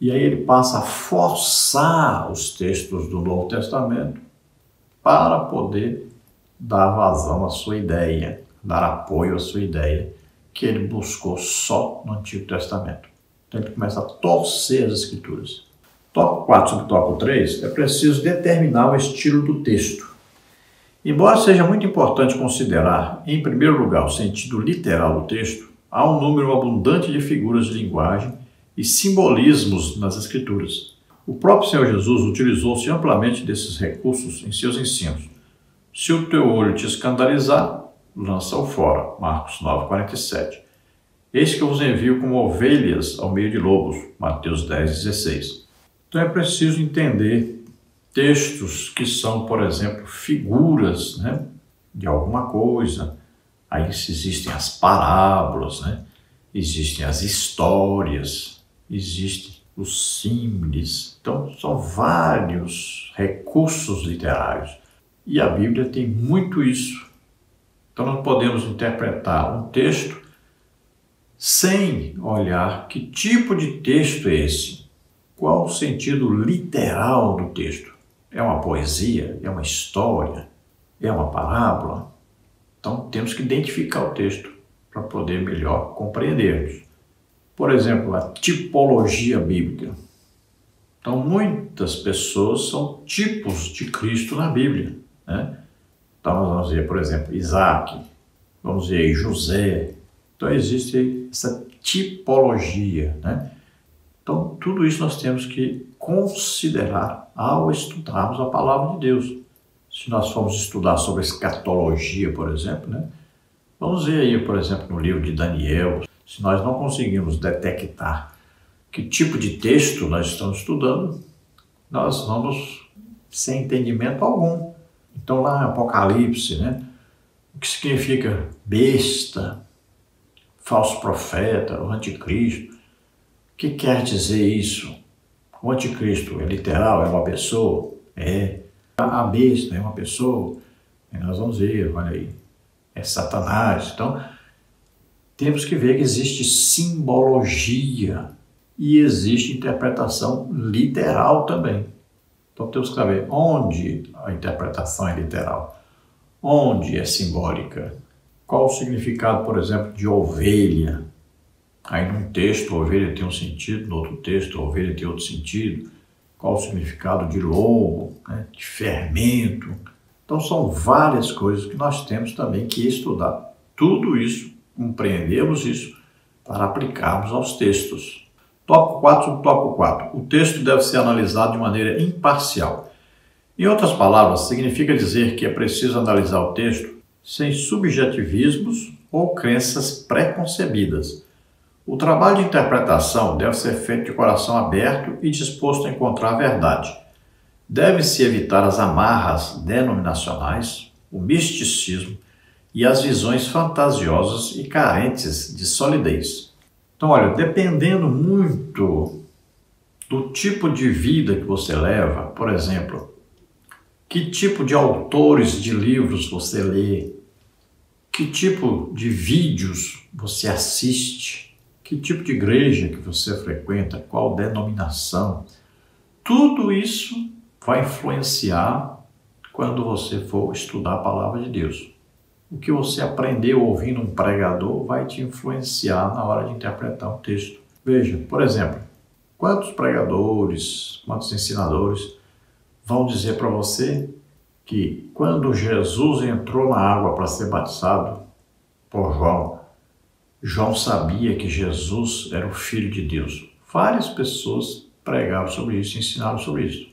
E aí ele passa a forçar os textos do Novo Testamento para poder dar vazão à sua ideia, dar apoio à sua ideia que ele buscou só no Antigo Testamento. Então ele começa a torcer as escrituras. Tópico 4 sobre tópico 3 é preciso determinar o estilo do texto. Embora seja muito importante considerar, em primeiro lugar, o sentido literal do texto, há um número abundante de figuras de linguagem e simbolismos nas Escrituras. O próprio Senhor Jesus utilizou-se amplamente desses recursos em seus ensinos. Se o teu olho te escandalizar, lança-o fora. Marcos 9,47. Eis que eu vos envio como ovelhas ao meio de lobos. Mateus 10,16. Então é preciso entender textos que são, por exemplo, figuras, né? de alguma coisa. Aí existem as parábolas, né? existem as histórias, existem os símiles. Então, são vários recursos literários. E a Bíblia tem muito isso. Então, não podemos interpretar um texto sem olhar que tipo de texto é esse. Qual o sentido literal do texto? É uma poesia? É uma história? É uma parábola? Então, temos que identificar o texto para poder melhor compreendermos. Por exemplo, a tipologia bíblica. Então, muitas pessoas são tipos de Cristo na Bíblia. Né? Então, nós vamos ver, por exemplo, Isaac, vamos ver José. Então, existe essa tipologia. Né? Então, tudo isso nós temos que considerar ao estudarmos a palavra de Deus. Se nós formos estudar sobre escatologia, por exemplo, né? vamos ver aí, por exemplo, no livro de Daniel, se nós não conseguimos detectar que tipo de texto nós estamos estudando, nós vamos sem entendimento algum. Então, lá em Apocalipse, né? o que significa besta, falso profeta, o anticristo. O que quer dizer isso? O anticristo é literal, é uma pessoa? É. A besta é uma pessoa? E nós vamos ver, olha aí. É Satanás. Então, temos que ver que existe simbologia e existe interpretação literal também. Então temos que saber onde a interpretação é literal, onde é simbólica, qual o significado, por exemplo, de ovelha. Aí num texto, ovelha tem um sentido, no outro texto, ovelha tem outro sentido. Qual o significado de lobo, né? de fermento. Então são várias coisas que nós temos também que estudar. Tudo isso compreendemos isso para aplicarmos aos textos. Tópico 4, tópico 4. O texto deve ser analisado de maneira imparcial. Em outras palavras, significa dizer que é preciso analisar o texto sem subjetivismos ou crenças preconcebidas. O trabalho de interpretação deve ser feito de coração aberto e disposto a encontrar a verdade. Deve-se evitar as amarras denominacionais, o misticismo e as visões fantasiosas e carentes de solidez. Então, olha, dependendo muito do tipo de vida que você leva, por exemplo, que tipo de autores de livros você lê, que tipo de vídeos você assiste, que tipo de igreja que você frequenta, qual denominação, tudo isso vai influenciar quando você for estudar a palavra de Deus o que você aprendeu ouvindo um pregador vai te influenciar na hora de interpretar um texto. Veja, por exemplo, quantos pregadores, quantos ensinadores vão dizer para você que quando Jesus entrou na água para ser batizado por João, João sabia que Jesus era o Filho de Deus. Várias pessoas pregaram sobre isso, ensinaram sobre isso.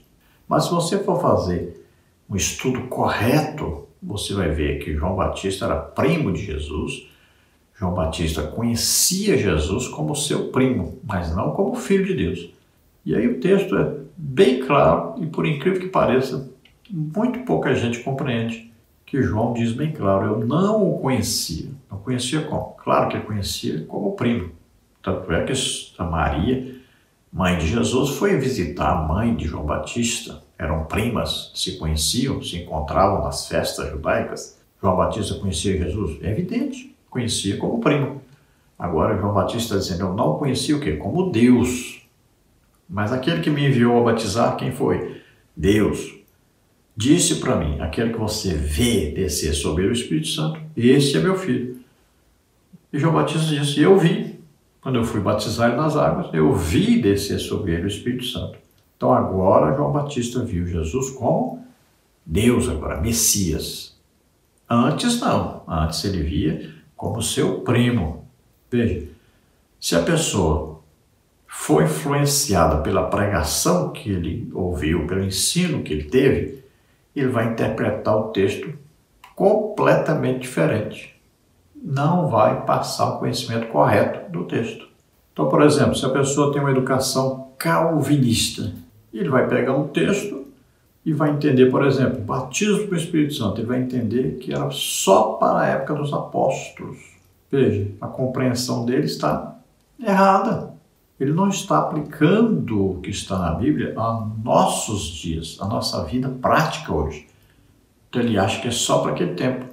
Mas se você for fazer um estudo correto você vai ver que João Batista era primo de Jesus. João Batista conhecia Jesus como seu primo, mas não como filho de Deus. E aí o texto é bem claro e, por incrível que pareça, muito pouca gente compreende que João diz bem claro: eu não o conhecia. Não conhecia como? Claro que conhecia como primo. Tanto é que a Maria, mãe de Jesus, foi visitar a mãe de João Batista eram primas, se conheciam, se encontravam nas festas judaicas. João Batista conhecia Jesus? É evidente, conhecia como primo. Agora João Batista está dizendo, eu não conhecia o quê? Como Deus. Mas aquele que me enviou a batizar, quem foi? Deus. Disse para mim, aquele que você vê descer sobre o Espírito Santo, esse é meu filho. E João Batista disse, eu vi. Quando eu fui batizar nas águas, eu vi descer sobre ele o Espírito Santo. Então agora João Batista viu Jesus como Deus, agora Messias. Antes não, antes ele via como seu primo. Veja, se a pessoa foi influenciada pela pregação que ele ouviu, pelo ensino que ele teve, ele vai interpretar o texto completamente diferente. Não vai passar o conhecimento correto do texto. Então, por exemplo, se a pessoa tem uma educação calvinista, ele vai pegar um texto e vai entender, por exemplo, batismo com o Espírito Santo, ele vai entender que era só para a época dos apóstolos. Veja, a compreensão dele está errada. Ele não está aplicando o que está na Bíblia a nossos dias, a nossa vida prática hoje. Então ele acha que é só para aquele tempo.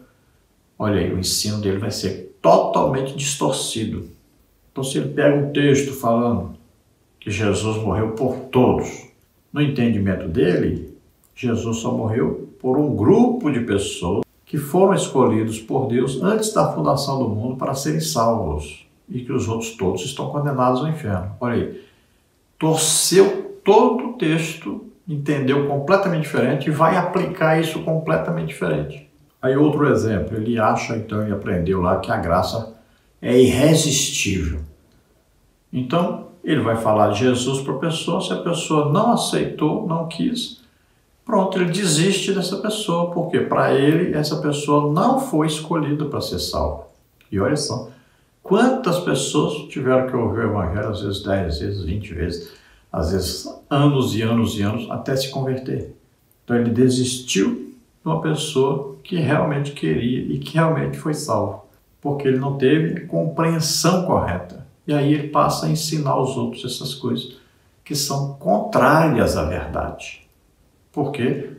Olha aí, o ensino dele vai ser totalmente distorcido. Então, se ele pega um texto falando que Jesus morreu por todos, no entendimento dele, Jesus só morreu por um grupo de pessoas que foram escolhidos por Deus antes da fundação do mundo para serem salvos e que os outros todos estão condenados ao inferno. Olha aí, torceu todo o texto, entendeu completamente diferente e vai aplicar isso completamente diferente. Aí outro exemplo, ele acha então e aprendeu lá que a graça é irresistível. Então, ele vai falar Jesus para a pessoa, se a pessoa não aceitou, não quis, pronto, ele desiste dessa pessoa, porque para ele essa pessoa não foi escolhida para ser salva. E olha só, quantas pessoas tiveram que ouvir o Evangelho, às vezes 10 vezes, 20 vezes, às vezes anos e anos e anos, até se converter. Então ele desistiu de uma pessoa que realmente queria e que realmente foi salvo, porque ele não teve compreensão correta. E aí ele passa a ensinar aos outros essas coisas que são contrárias à verdade. Porque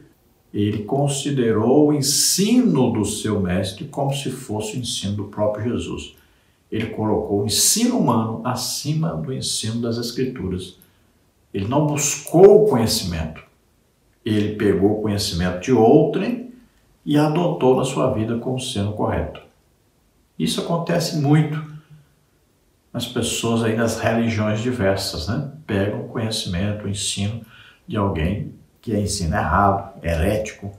ele considerou o ensino do seu mestre como se fosse o ensino do próprio Jesus. Ele colocou o ensino humano acima do ensino das Escrituras. Ele não buscou o conhecimento. Ele pegou o conhecimento de outrem e adotou na sua vida como sendo correto. Isso acontece muito as pessoas aí das religiões diversas, né? Pegam conhecimento, o ensino de alguém que é ensino errado, herético,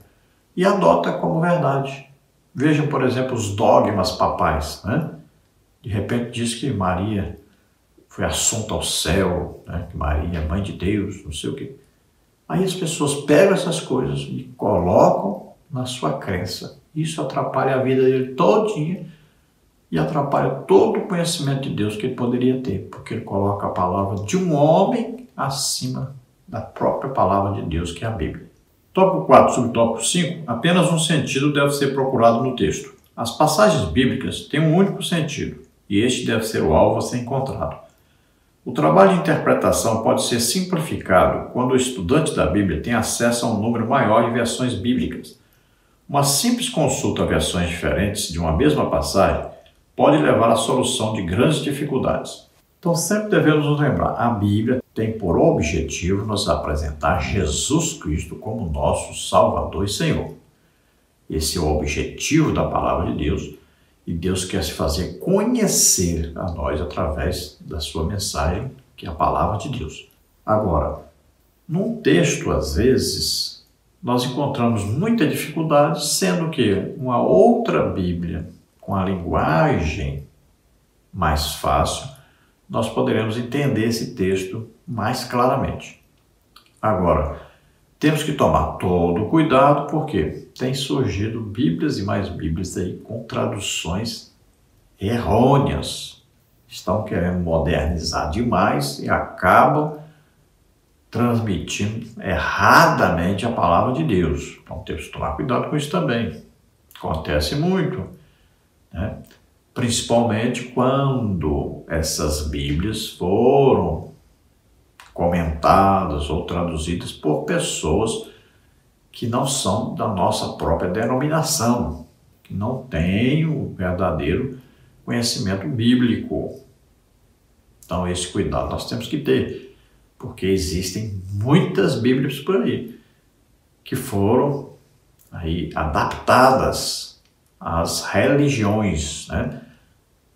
e adota como verdade. Vejam, por exemplo, os dogmas papais, né? De repente diz que Maria foi assunta ao céu, né? que Maria é mãe de Deus, não sei o quê. Aí as pessoas pegam essas coisas e colocam na sua crença. Isso atrapalha a vida dele todinha e atrapalha todo o conhecimento de Deus que ele poderia ter, porque ele coloca a palavra de um homem acima da própria palavra de Deus, que é a Bíblia. Tópico 4, subtópico 5, apenas um sentido deve ser procurado no texto. As passagens bíblicas têm um único sentido, e este deve ser o alvo a ser encontrado. O trabalho de interpretação pode ser simplificado quando o estudante da Bíblia tem acesso a um número maior de versões bíblicas. Uma simples consulta a versões diferentes de uma mesma passagem pode levar à solução de grandes dificuldades. Então, sempre devemos nos lembrar: a Bíblia tem por objetivo nos apresentar Jesus Cristo como nosso Salvador e Senhor. Esse é o objetivo da palavra de Deus e Deus quer se fazer conhecer a nós através da sua mensagem, que é a palavra de Deus. Agora, num texto, às vezes, nós encontramos muita dificuldade, sendo que uma outra Bíblia com a linguagem mais fácil, nós poderemos entender esse texto mais claramente. Agora, temos que tomar todo cuidado porque tem surgido Bíblias e mais Bíblias aí com traduções errôneas. Estão querendo modernizar demais e acabam transmitindo erradamente a palavra de Deus. Então temos que tomar cuidado com isso também. Acontece muito. Né? Principalmente quando essas Bíblias foram comentadas ou traduzidas por pessoas que não são da nossa própria denominação, que não têm o verdadeiro conhecimento bíblico. Então, esse cuidado nós temos que ter, porque existem muitas Bíblias por aí que foram aí adaptadas as religiões, né?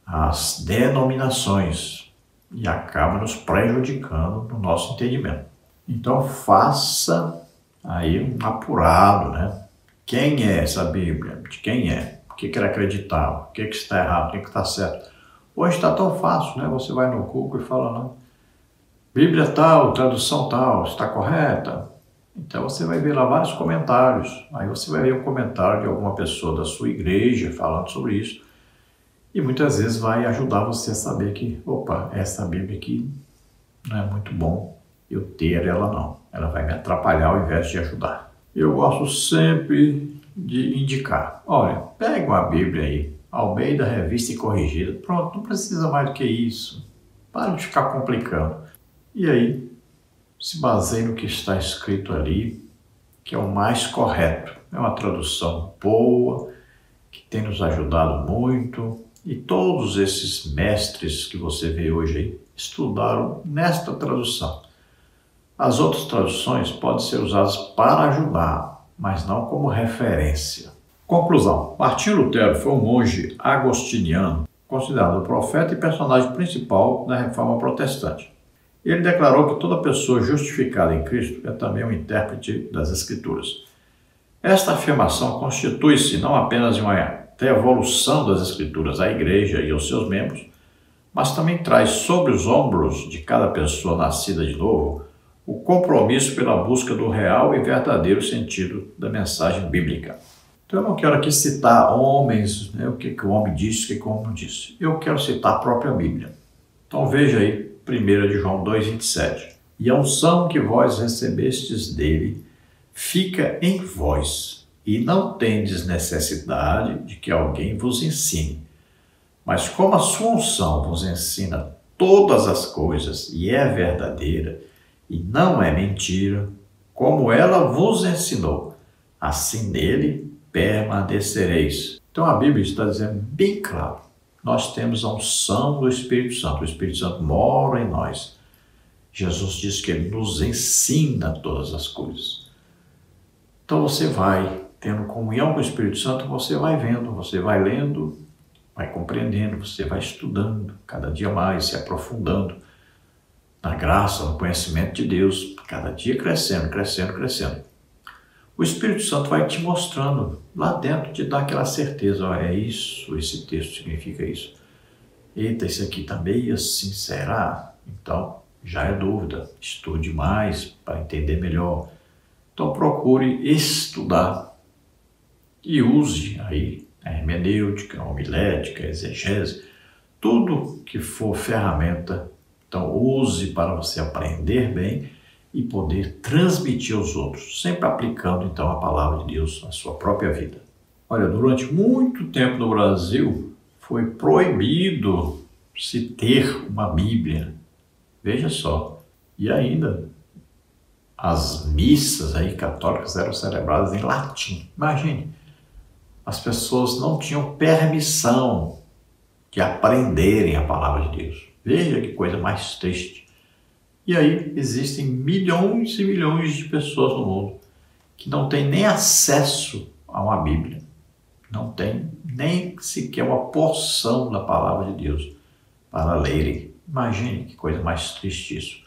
as denominações, e acaba nos prejudicando no nosso entendimento. Então faça aí um apurado, né? Quem é essa Bíblia? De quem é? O que quer acreditar? O que, que está errado? O que, que está certo? Hoje está tão fácil, né? Você vai no Google e fala lá, Bíblia tal, tradução tal, está correta? Então você vai ver lá vários comentários. Aí você vai ver um comentário de alguma pessoa da sua igreja falando sobre isso. E muitas vezes vai ajudar você a saber que, opa, essa Bíblia aqui não é muito bom eu ter ela não. Ela vai me atrapalhar ao invés de ajudar. eu gosto sempre de indicar. Olha, pega uma Bíblia aí, Almeida Revista e Corrigida. Pronto, não precisa mais do que isso. Para de ficar complicando. E aí, se baseie no que está escrito ali, que é o mais correto. É uma tradução boa, que tem nos ajudado muito. E todos esses mestres que você vê hoje aí estudaram nesta tradução. As outras traduções podem ser usadas para ajudar, mas não como referência. Conclusão: Martinho Lutero foi um monge agostiniano, considerado profeta e personagem principal da reforma protestante. Ele declarou que toda pessoa justificada em Cristo é também um intérprete das Escrituras. Esta afirmação constitui-se não apenas uma devolução das Escrituras à Igreja e aos seus membros, mas também traz sobre os ombros de cada pessoa nascida de novo o compromisso pela busca do real e verdadeiro sentido da mensagem bíblica. Então eu não quero aqui citar homens, né, o que, que o homem disse, o que, que o homem disse. Eu quero citar a própria Bíblia. Então veja aí, 1 de João 2,27. E a unção que vós recebestes dele fica em vós, e não tendes necessidade de que alguém vos ensine. Mas como a sua unção vos ensina todas as coisas e é verdadeira, e não é mentira, como ela vos ensinou, assim nele permanecereis. Então a Bíblia está dizendo bem claro: nós temos a unção do Espírito Santo, o Espírito Santo mora em nós. Jesus diz que ele nos ensina todas as coisas. Então você vai tendo comunhão com o Espírito Santo, você vai vendo, você vai lendo, vai compreendendo, você vai estudando cada dia mais, se aprofundando na graça, no conhecimento de Deus, cada dia crescendo, crescendo, crescendo. O Espírito Santo vai te mostrando lá dentro, te dá aquela certeza, é isso, esse texto significa isso. Eita, esse aqui está meio assim, será? Então, já é dúvida, estude mais para entender melhor. Então, procure estudar e use aí a hermenêutica, a homilética, a exegese, tudo que for ferramenta então, use para você aprender bem e poder transmitir aos outros, sempre aplicando então a palavra de Deus na sua própria vida. Olha, durante muito tempo no Brasil foi proibido se ter uma Bíblia. Veja só. E ainda as missas aí católicas eram celebradas em latim. Imagine, as pessoas não tinham permissão de aprenderem a palavra de Deus. Veja que coisa mais triste. E aí existem milhões e milhões de pessoas no mundo que não têm nem acesso a uma Bíblia, não têm nem sequer uma porção da palavra de Deus para lerem. Imagine que coisa mais triste isso.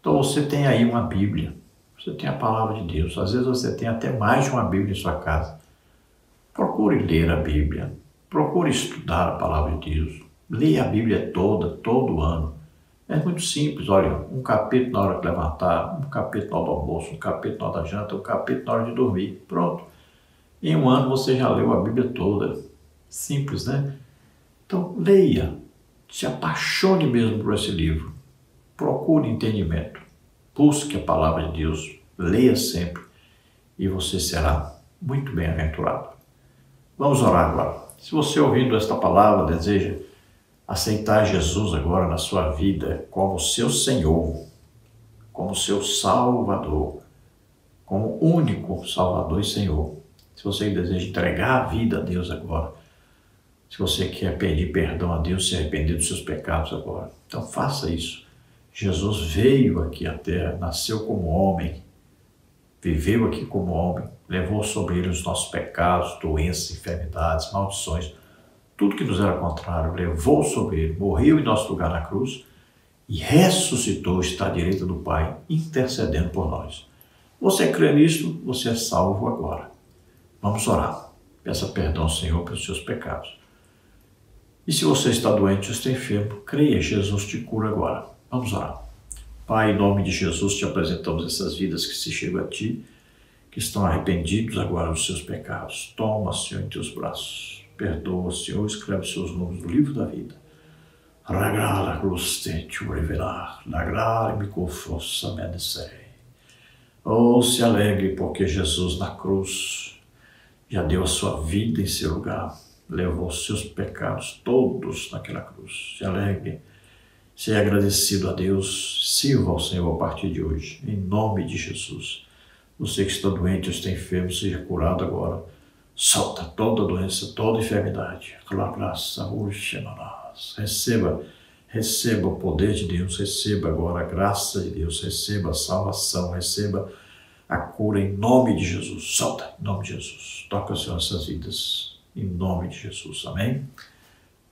Então você tem aí uma Bíblia, você tem a palavra de Deus, às vezes você tem até mais de uma Bíblia em sua casa. Procure ler a Bíblia, procure estudar a palavra de Deus, Leia a Bíblia toda, todo ano. É muito simples, olha, um capítulo na hora de levantar, um capítulo na hora do almoço, um capítulo na hora da janta, um capítulo na hora de dormir. Pronto. Em um ano você já leu a Bíblia toda. Simples, né? Então, leia. Se apaixone mesmo por esse livro. Procure entendimento. Busque a palavra de Deus. Leia sempre. E você será muito bem-aventurado. Vamos orar agora. Se você ouvindo esta palavra deseja aceitar Jesus agora na sua vida como seu Senhor, como seu Salvador, como único Salvador e Senhor. Se você deseja entregar a vida a Deus agora, se você quer pedir perdão a Deus, se arrepender dos seus pecados agora, então faça isso. Jesus veio aqui à terra, nasceu como homem, viveu aqui como homem, levou sobre ele os nossos pecados, doenças, enfermidades, maldições tudo que nos era contrário, levou sobre ele, morreu em nosso lugar na cruz e ressuscitou, está à direita do Pai, intercedendo por nós. Você crê nisto, você é salvo agora. Vamos orar. Peça perdão Senhor pelos seus pecados. E se você está doente ou está enfermo, creia, Jesus te cura agora. Vamos orar. Pai, em nome de Jesus, te apresentamos essas vidas que se chegam a ti, que estão arrependidos agora dos seus pecados. Toma, Senhor, em teus braços perdoa, Senhor, escreve seus nomes no livro da vida. Ragrala glostete revelar, lagrare mi força medicei. Oh, se alegre, porque Jesus na cruz já deu a sua vida em seu lugar, levou seus pecados todos naquela cruz. Se alegre, seja agradecido a Deus, sirva ao Senhor a partir de hoje, em nome de Jesus. Você que está doente ou está enfermo, seja curado agora. Solta toda doença, toda enfermidade. Receba Receba o poder de Deus, receba agora a graça de Deus, receba a salvação, receba a cura em nome de Jesus. Solta, em nome de Jesus. Toca, Senhor, essas vidas, em nome de Jesus. Amém?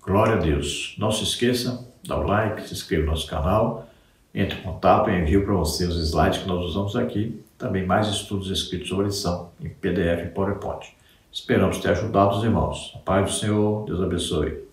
Glória a Deus. Não se esqueça, dá o like, se inscreva no nosso canal, entre em contato e envio para você os slides que nós usamos aqui. Também mais estudos escritos sobre lição em PDF e PowerPoint. Esperamos ter ajudado os irmãos. A paz do Senhor, Deus abençoe.